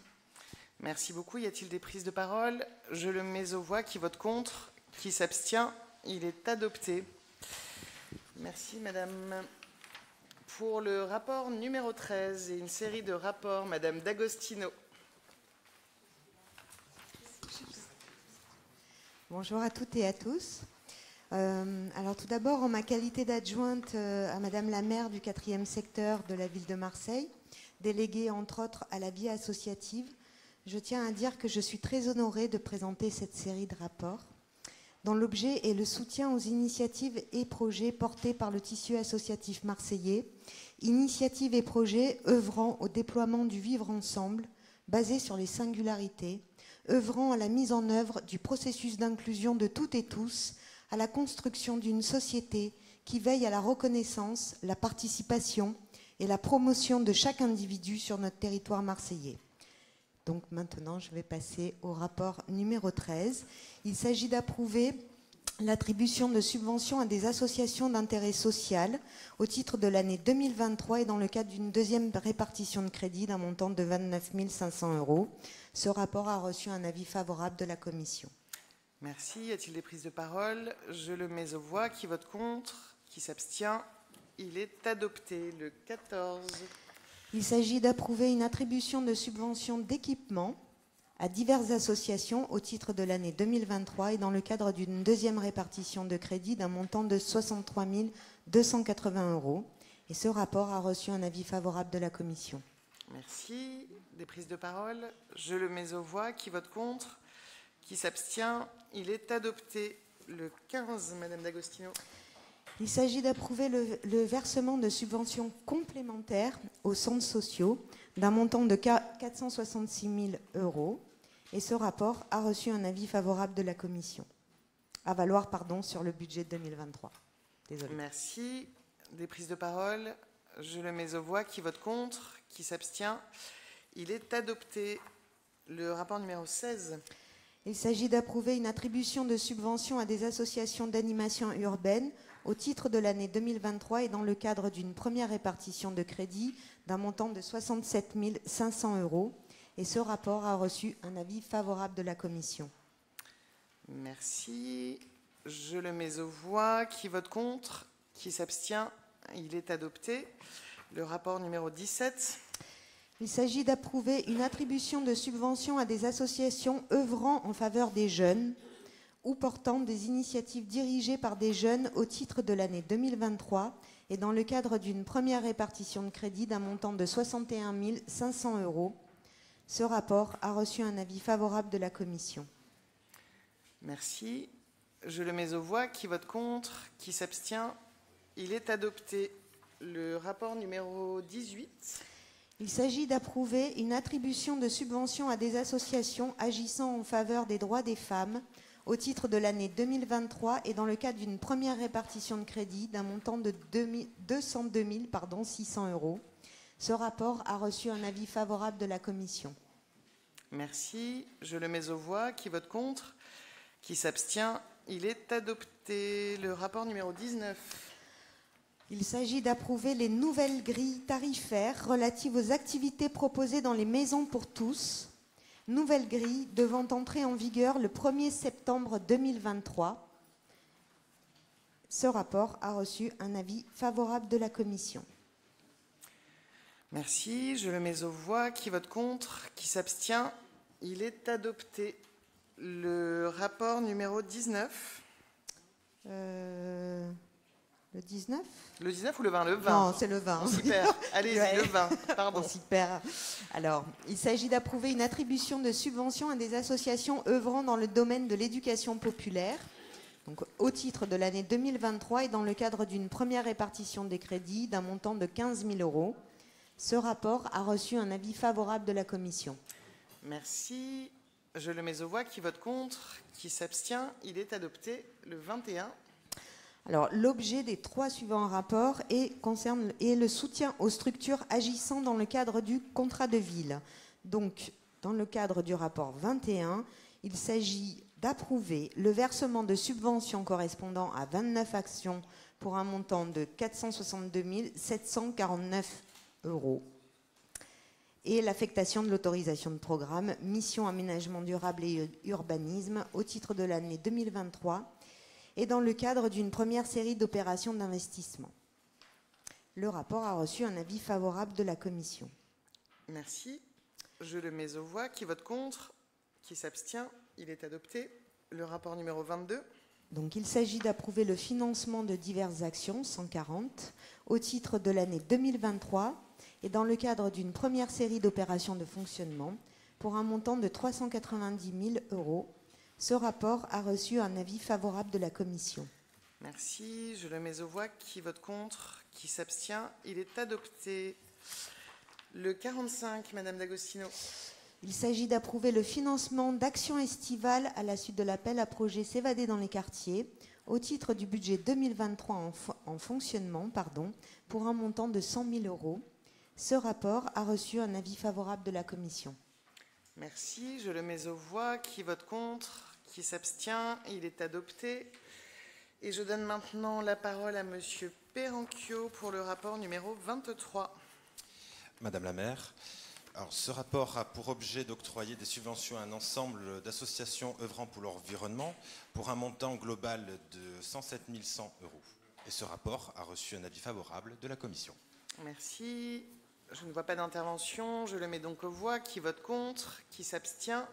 Merci beaucoup. Y a-t-il des prises de parole? Je le mets aux voix. Qui vote contre? Qui s'abstient? Il est adopté. Merci, Madame. Pour le rapport numéro 13 et une série de rapports, Madame D'Agostino. Bonjour à toutes et à tous. Euh, alors tout d'abord, en ma qualité d'adjointe euh, à Madame la maire du 4e secteur de la ville de Marseille, déléguée entre autres à la vie associative, je tiens à dire que je suis très honorée de présenter cette série de rapports dont l'objet est le soutien aux initiatives et projets portés par le tissu associatif marseillais, initiatives et projets œuvrant au déploiement du vivre ensemble basé sur les singularités, œuvrant à la mise en œuvre du processus d'inclusion de toutes et tous, à la construction d'une société qui veille à la reconnaissance, la participation et la promotion de chaque individu sur notre territoire marseillais. Donc maintenant, je vais passer au rapport numéro 13. Il s'agit d'approuver l'attribution de subventions à des associations d'intérêt social au titre de l'année 2023 et dans le cadre d'une deuxième répartition de crédit d'un montant de 29 500 euros. Ce rapport a reçu un avis favorable de la Commission. Merci. Y a-t-il des prises de parole? Je le mets aux voix. Qui vote contre? Qui s'abstient? Il est adopté. Le 14. Il s'agit d'approuver une attribution de subventions d'équipement à diverses associations au titre de l'année 2023 et dans le cadre d'une deuxième répartition de crédit d'un montant de 63 280 euros. Et ce rapport a reçu un avis favorable de la Commission. Merci. Des prises de parole Je le mets aux voix. Qui vote contre? Qui s'abstient? Il est adopté. Le 15, Madame D'Agostino. Il s'agit d'approuver le, versement de subventions complémentaires aux centres sociaux d'un montant de 466 000 euros. Et ce rapport a reçu un avis favorable de la Commission. À valoir, pardon, sur le budget 2023. Désolé. Merci. Des prises de parole Je le mets aux voix. Qui vote contre? Qui s'abstient? Il est adopté. Le rapport numéro 16. Il s'agit d'approuver une attribution de subventions à des associations d'animation urbaine au titre de l'année 2023 et dans le cadre d'une première répartition de crédit d'un montant de 67 500 euros. Et ce rapport a reçu un avis favorable de la Commission. Merci. Je le mets aux voix. Qui vote contre? Qui s'abstient? Il est adopté. Le rapport numéro 17. Il s'agit d'approuver une attribution de subventions à des associations œuvrant en faveur des jeunes ou portant des initiatives dirigées par des jeunes au titre de l'année 2023 et dans le cadre d'une première répartition de crédit d'un montant de 61 500 euros. Ce rapport a reçu un avis favorable de la Commission. Merci. Je le mets aux voix. Qui vote contre? Qui s'abstient? Il est adopté. Le rapport numéro 18. Il s'agit d'approuver une attribution de subventions à des associations agissant en faveur des droits des femmes au titre de l'année 2023 et dans le cadre d'une première répartition de crédit d'un montant de 202 600 euros. Ce rapport a reçu un avis favorable de la Commission. Merci. Je le mets aux voix. Qui vote contre? Qui s'abstient? Il est adopté. Le rapport numéro 19. Il s'agit d'approuver les nouvelles grilles tarifaires relatives aux activités proposées dans les maisons pour tous. Nouvelles grilles devant entrer en vigueur le 1er septembre 2023. Ce rapport a reçu un avis favorable de la Commission. Merci. Je le mets aux voix. Qui vote contre? Qui s'abstient? Il est adopté. Le rapport numéro 19. Euh, le 19 Le 19 ou le 20 Le 20. Non, c'est le 20. On s'y perd. Allez-y, Ouais. le 20. Pardon. On s'y perd. Alors, il s'agit d'approuver une attribution de subventions à des associations œuvrant dans le domaine de l'éducation populaire. Donc, au titre de l'année 2023 et dans le cadre d'une première répartition des crédits d'un montant de 15 000 euros. Ce rapport a reçu un avis favorable de la Commission. Merci. Je le mets aux voix. Qui vote contre? Qui s'abstient? Il est adopté. Le 21. L'objet des trois suivants rapports est, concerne le soutien aux structures agissant dans le cadre du contrat de ville. Donc, dans le cadre du rapport 21, il s'agit d'approuver le versement de subventions correspondant à 29 actions pour un montant de 462 749 euros et l'affectation de l'autorisation de programme Mission Aménagement Durable et Urbanisme au titre de l'année 2023 et dans le cadre d'une première série d'opérations d'investissement. Le rapport a reçu un avis favorable de la Commission. Merci. Je le mets aux voix. Qui vote contre? Qui s'abstient? Il est adopté. Le rapport numéro 22. Donc il s'agit d'approuver le financement de diverses actions, 140, au titre de l'année 2023 et dans le cadre d'une première série d'opérations de fonctionnement pour un montant de 390 000 euros. Ce rapport a reçu un avis favorable de la Commission. Merci. Je le mets aux voix. Qui vote contre? Qui s'abstient? Il est adopté. Le 45, Madame D'Agostino. Il s'agit d'approuver le financement d'actions estivales à la suite de l'appel à projet S'évader dans les quartiers au titre du budget 2023 en, en fonctionnement pardon, pour un montant de 100 000 euros. Ce rapport a reçu un avis favorable de la Commission. Merci. Je le mets aux voix. Qui vote contre? Qui s'abstient? Il est adopté. Et je donne maintenant la parole à Monsieur Perranquio pour le rapport numéro 23. Madame la maire, alors ce rapport a pour objet d'octroyer des subventions à un ensemble d'associations œuvrant pour l'environnement pour un montant global de 107 100 euros. Et ce rapport a reçu un avis favorable de la Commission. Merci. Je ne vois pas d'intervention. Je le mets donc aux voix. Qui vote contre? Qui s'abstient?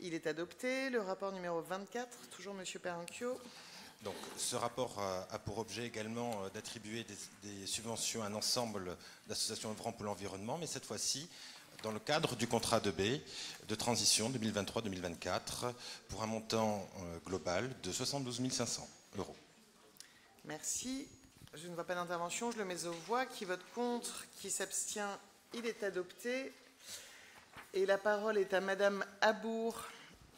Il est adopté. Le rapport numéro 24, toujours Monsieur Perranquio. Donc, ce rapport a, a pour objet également euh, d'attribuer des, des subventions à un ensemble d'associations œuvrant pour l'environnement, mais cette fois-ci dans le cadre du contrat de B de transition 2023-2024 pour un montant euh, global de 72 500 euros. Merci. Je ne vois pas d'intervention. Je le mets aux voix. Qui vote contre Qui s'abstient Il est adopté. Et la parole est à Madame Abour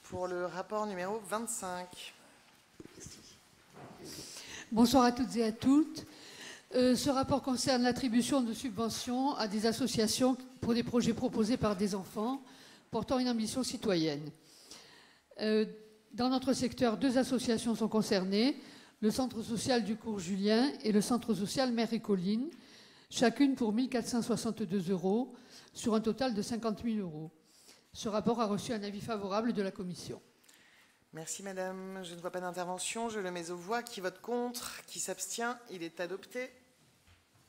pour le rapport numéro 25. Bonsoir à toutes et à toutes. Euh, ce rapport concerne l'attribution de subventions à des associations pour des projets proposés par des enfants portant une ambition citoyenne. Euh, dans notre secteur, deux associations sont concernées, le Centre social du cours Julien et le Centre social Mère et Colline, chacune pour 1462 euros, sur un total de 50 000 euros. Ce rapport a reçu un avis favorable de la Commission. Merci Madame. Je ne vois pas d'intervention. Je le mets aux voix. Qui vote contre? Qui s'abstient? Il est adopté.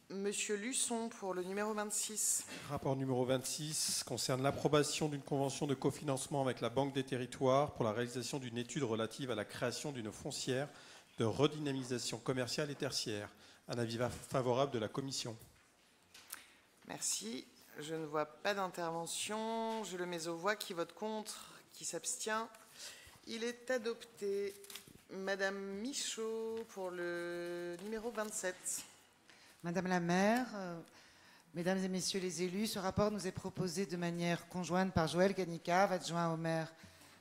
Monsieur Luçon pour le numéro 26. Rapport numéro 26 concerne l'approbation d'une convention de cofinancement avec la Banque des Territoires pour la réalisation d'une étude relative à la création d'une foncière de redynamisation commerciale et tertiaire. Un avis favorable de la Commission. Merci. Je ne vois pas d'intervention. Je le mets aux voix. Qui vote contre? Qui s'abstient? Il est adopté. Madame Michaud pour le numéro 27. Madame la maire, euh, mesdames et messieurs les élus, ce rapport nous est proposé de manière conjointe par Joël Ganica, adjoint au maire,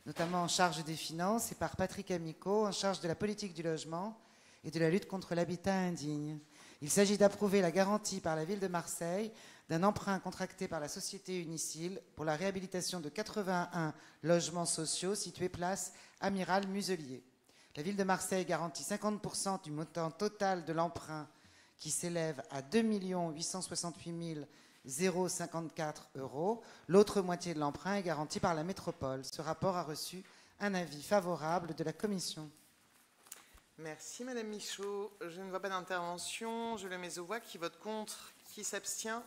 notamment en charge des finances, et par Patrick Amico, en charge de la politique du logement et de la lutte contre l'habitat indigne. Il s'agit d'approuver la garantie par la ville de Marseille d'un emprunt contracté par la société Unicil pour la réhabilitation de 81 logements sociaux situés place Amiral Muselier. La ville de Marseille garantit 50% du montant total de l'emprunt qui s'élève à 2 868 054 euros. L'autre moitié de l'emprunt est garantie par la métropole. Ce rapport a reçu un avis favorable de la Commission. Merci Madame Michaud. Je ne vois pas d'intervention. Je le mets aux voix. Qui vote contre? Qui s'abstient?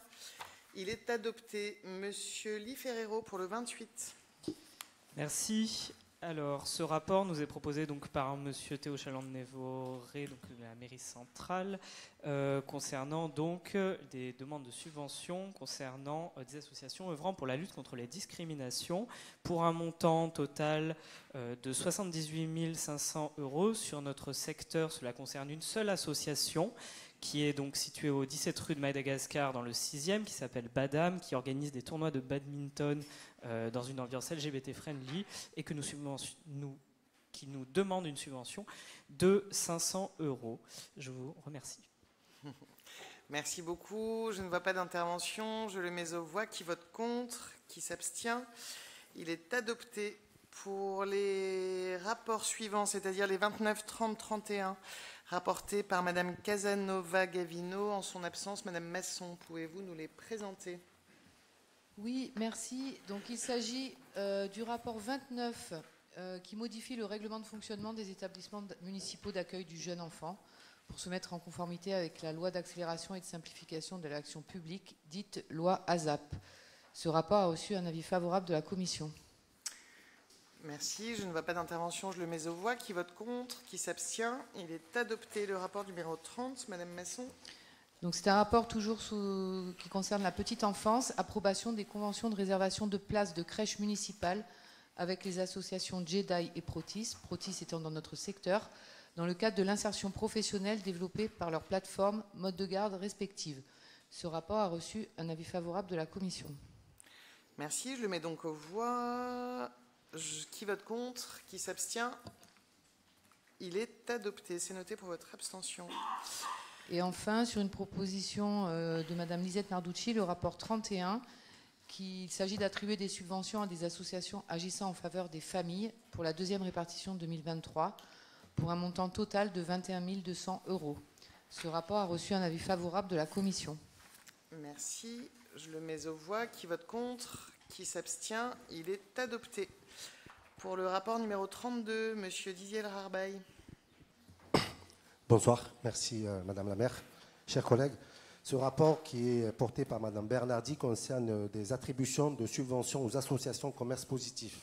Il est adopté. Monsieur Lee Ferrero pour le 28. Merci. Alors, ce rapport nous est proposé donc par Monsieur Théo Chaland-Névoré, donc de la mairie centrale, euh, concernant donc des demandes de subventions concernant euh, des associations œuvrant pour la lutte contre les discriminations, pour un montant total euh, de 78 500 euros sur notre secteur. Cela concerne une seule association qui est donc située au 17 rue de Madagascar dans le 6e, qui s'appelle Badam, qui organise des tournois de badminton euh, dans une ambiance LGBT friendly et que nous, qui nous demande une subvention de 500 euros. Je vous remercie. Merci beaucoup. Je ne vois pas d'intervention. Je le mets aux voix. Qui vote contre? Qui s'abstient? Il est adopté. Pour les rapports suivants, c'est-à-dire les 29, 30, 31, rapportés par Madame Casanova Gavino. En son absence, Madame Masson, pouvez-vous nous les présenter? Oui, merci. Donc il s'agit euh, du rapport 29 euh, qui modifie le règlement de fonctionnement des établissements municipaux d'accueil du jeune enfant pour se mettre en conformité avec la loi d'accélération et de simplification de l'action publique, dite loi ASAP. Ce rapport a reçu un avis favorable de la Commission. Merci. Je ne vois pas d'intervention. Je le mets aux voix. Qui vote contre? Qui s'abstient? Il est adopté. Le rapport numéro 30, Madame Masson. Donc c'est un rapport toujours qui concerne la petite enfance, approbation des conventions de réservation de places de crèches municipales avec les associations JEDI et Protis, Protis étant dans notre secteur, dans le cadre de l'insertion professionnelle développée par leurs plateformes mode de garde respectives. Ce rapport a reçu un avis favorable de la Commission. Merci, je le mets donc aux voix. Qui vote contre Qui s'abstient Il est adopté. C'est noté pour votre abstention. Et enfin, sur une proposition euh, de Mme Lisette Narducci, le rapport 31, qu'il s'agit d'attribuer des subventions à des associations agissant en faveur des familles pour la deuxième répartition 2023, pour un montant total de 21 200 euros. Ce rapport a reçu un avis favorable de la Commission. Merci. Je le mets aux voix. Qui vote contre? Qui s'abstient Il est adopté. Pour le rapport numéro 32, M. Didier Rarbaille. Bonsoir, merci euh, Madame la maire. Chers collègues, ce rapport qui est porté par Madame Bernardi concerne des attributions de subventions aux associations commerce positif.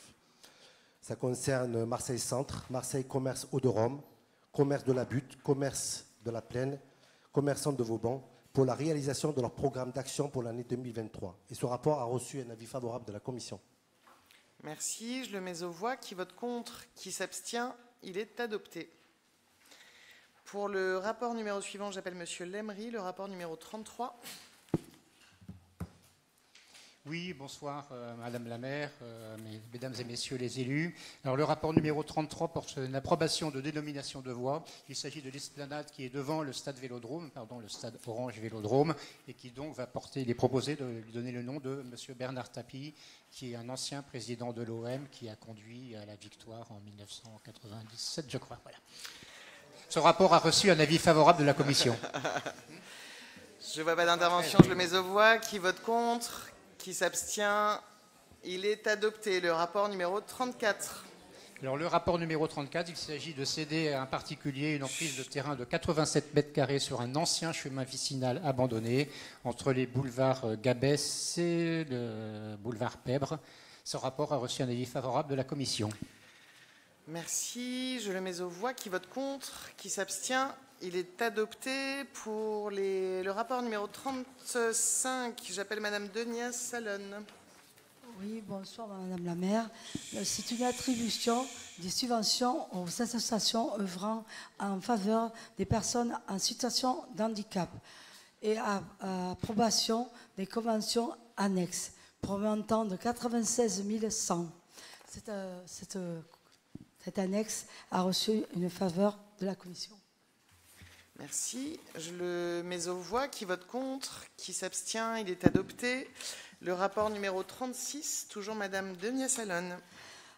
Ça concerne Marseille Centre, Marseille Commerce Eau-de-Rome, Commerce de la Butte, Commerce de la Plaine, Commerçants de Vauban, pour la réalisation de leur programme d'action pour l'année 2023. Et ce rapport a reçu un avis favorable de la Commission. Merci. Je le mets aux voix. Qui vote contre Qui s'abstient Il est adopté. Pour le rapport numéro suivant, j'appelle Monsieur Lemery, le rapport numéro 33. Oui, bonsoir euh, Madame la maire, euh, mesdames et messieurs les élus. Alors le rapport numéro 33 porte une approbation de dénomination de voie. Il s'agit de l'esplanade qui est devant le stade Vélodrome, pardon, le stade Orange Vélodrome, et qui donc va porter, il est proposé de lui donner le nom de Monsieur Bernard Tapie, qui est un ancien président de l'OM qui a conduit à la victoire en 1997, je crois. Ce rapport a reçu un avis favorable de la Commission. je ne vois pas d'intervention, je le mets aux voix. Qui vote contre? Qui s'abstient Il est adopté. Le rapport numéro 34. Alors, le rapport numéro 34, il s'agit de céder à un particulier une emprise de terrain de 87 mètres carrés sur un ancien chemin vicinal abandonné entre les boulevards euh, Gabès et le boulevard Pèbre. Ce rapport a reçu un avis favorable de la Commission. Merci. Je le mets aux voix. Qui vote contre Qui s'abstient Il est adopté. Pour le rapport numéro 35, j'appelle Madame Denia Salon. Oui, bonsoir Madame la maire. C'est une attribution des subventions aux associations œuvrant en faveur des personnes en situation de handicap et à, approbation des conventions annexes pour un montant de 96 100. Cette, cette cette annexe a reçu une faveur de la Commission. Merci. Je le mets aux voix. Qui vote contre? Qui s'abstient? Il est adopté. Le rapport numéro 36, toujours Madame Denia Salon.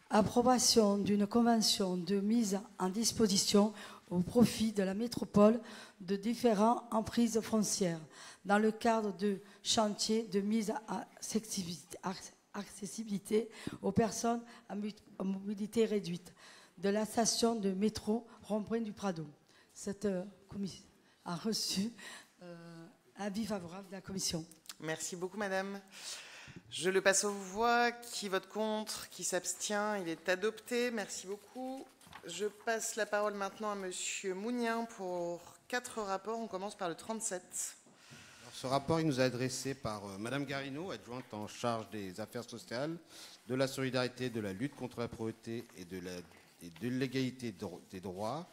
Approbation d'une convention de mise en disposition au profit de la métropole de différents emprises foncières dans le cadre de chantiers de mise à accessibilité aux personnes à mobilité réduite de la station de métro Rond-Point du Prado. Cette euh, commission a reçu euh, avis favorable de la commission. Merci beaucoup, madame. Je le passe aux voix. Qui vote contre? Qui s'abstient? Il est adopté. Merci beaucoup. Je passe la parole maintenant à Monsieur Mounien pour quatre rapports. On commence par le 37. ce rapport il nous est adressé par Mme euh, Madame Garino, adjointe en charge des affaires sociales, de la solidarité, de la lutte contre la pauvreté et de l'égalité des droits.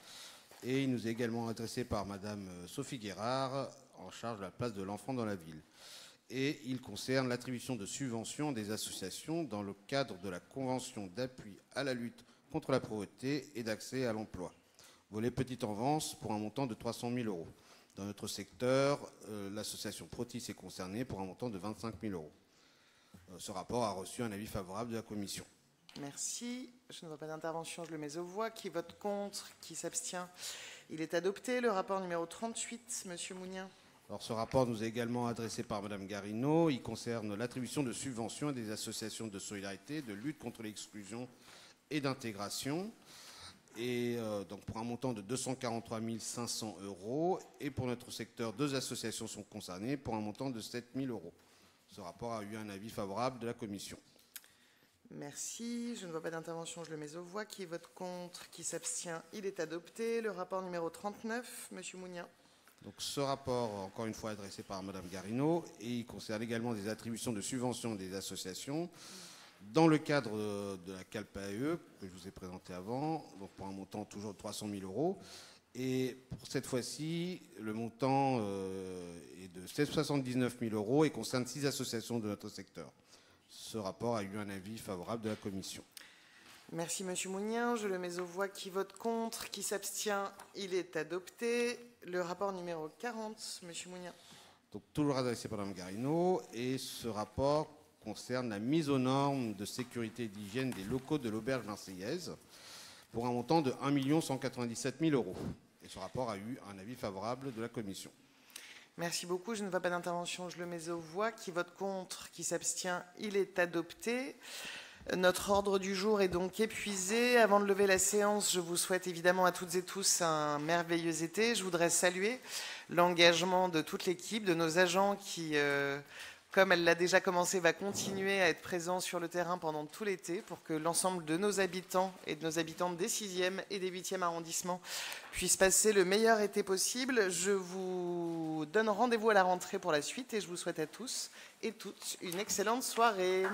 Et il nous est également adressé par Madame euh, Sophie Guérard, en charge de la place de l'enfant dans la ville et il concerne l'attribution de subventions des associations dans le cadre de la Convention d'appui à la lutte contre la pauvreté et d'accès à l'emploi. Volet petite avance pour un montant de 300 000 euros. Dans notre secteur, euh, l'association Protis est concernée pour un montant de 25 000 euros. Euh, ce rapport a reçu un avis favorable de la Commission. Merci. Je ne vois pas d'intervention, je le mets aux voix. Qui vote contre? Qui s'abstient? Il est adopté. Le rapport numéro 38, Monsieur Mounien ce rapport nous est également adressé par Mme Garino. Il concerne l'attribution de subventions à des associations de solidarité, de lutte contre l'exclusion et d'intégration. Et euh, donc pour un montant de 243 500 euros. Et pour notre secteur, deux associations sont concernées pour un montant de 7 000 euros. Ce rapport a eu un avis favorable de la Commission. Merci. Je ne vois pas d'intervention, je le mets aux voix. Qui vote contre? Qui s'abstient? Il est adopté. Le rapport numéro 39, Monsieur Mounien. Donc ce rapport, encore une fois, adressé par Mme Garino, et il concerne également des attributions de subventions des associations dans le cadre de la CalPAE que je vous ai présenté avant, donc pour un montant toujours de 300 000 euros. Et pour cette fois-ci, le montant euh, est de 79 000 euros et concerne six associations de notre secteur. Ce rapport a eu un avis favorable de la Commission. Merci Monsieur Mounien. Je le mets aux voix. Qui vote contre Qui s'abstient Il est adopté. Le rapport numéro 40, Monsieur Mounien. Donc toujours adressé par Mme Garino. Et ce rapport concerne la mise aux normes de sécurité et d'hygiène des locaux de l'auberge marseillaise pour un montant de 1 197 000 euros. Et ce rapport a eu un avis favorable de la Commission. Merci beaucoup. Je ne vois pas d'intervention. Je le mets aux voix. Qui vote contre Qui s'abstient Il est adopté. Notre ordre du jour est donc épuisé. Avant de lever la séance, je vous souhaite évidemment à toutes et tous un merveilleux été. Je voudrais saluer l'engagement de toute l'équipe, de nos agents qui, euh, comme elle l'a déjà commencé, va continuer à être présent sur le terrain pendant tout l'été pour que l'ensemble de nos habitants et de nos habitantes des 6e et des 8e arrondissements puissent passer le meilleur été possible. Je vous donne rendez-vous à la rentrée pour la suite et je vous souhaite à tous et toutes une excellente soirée.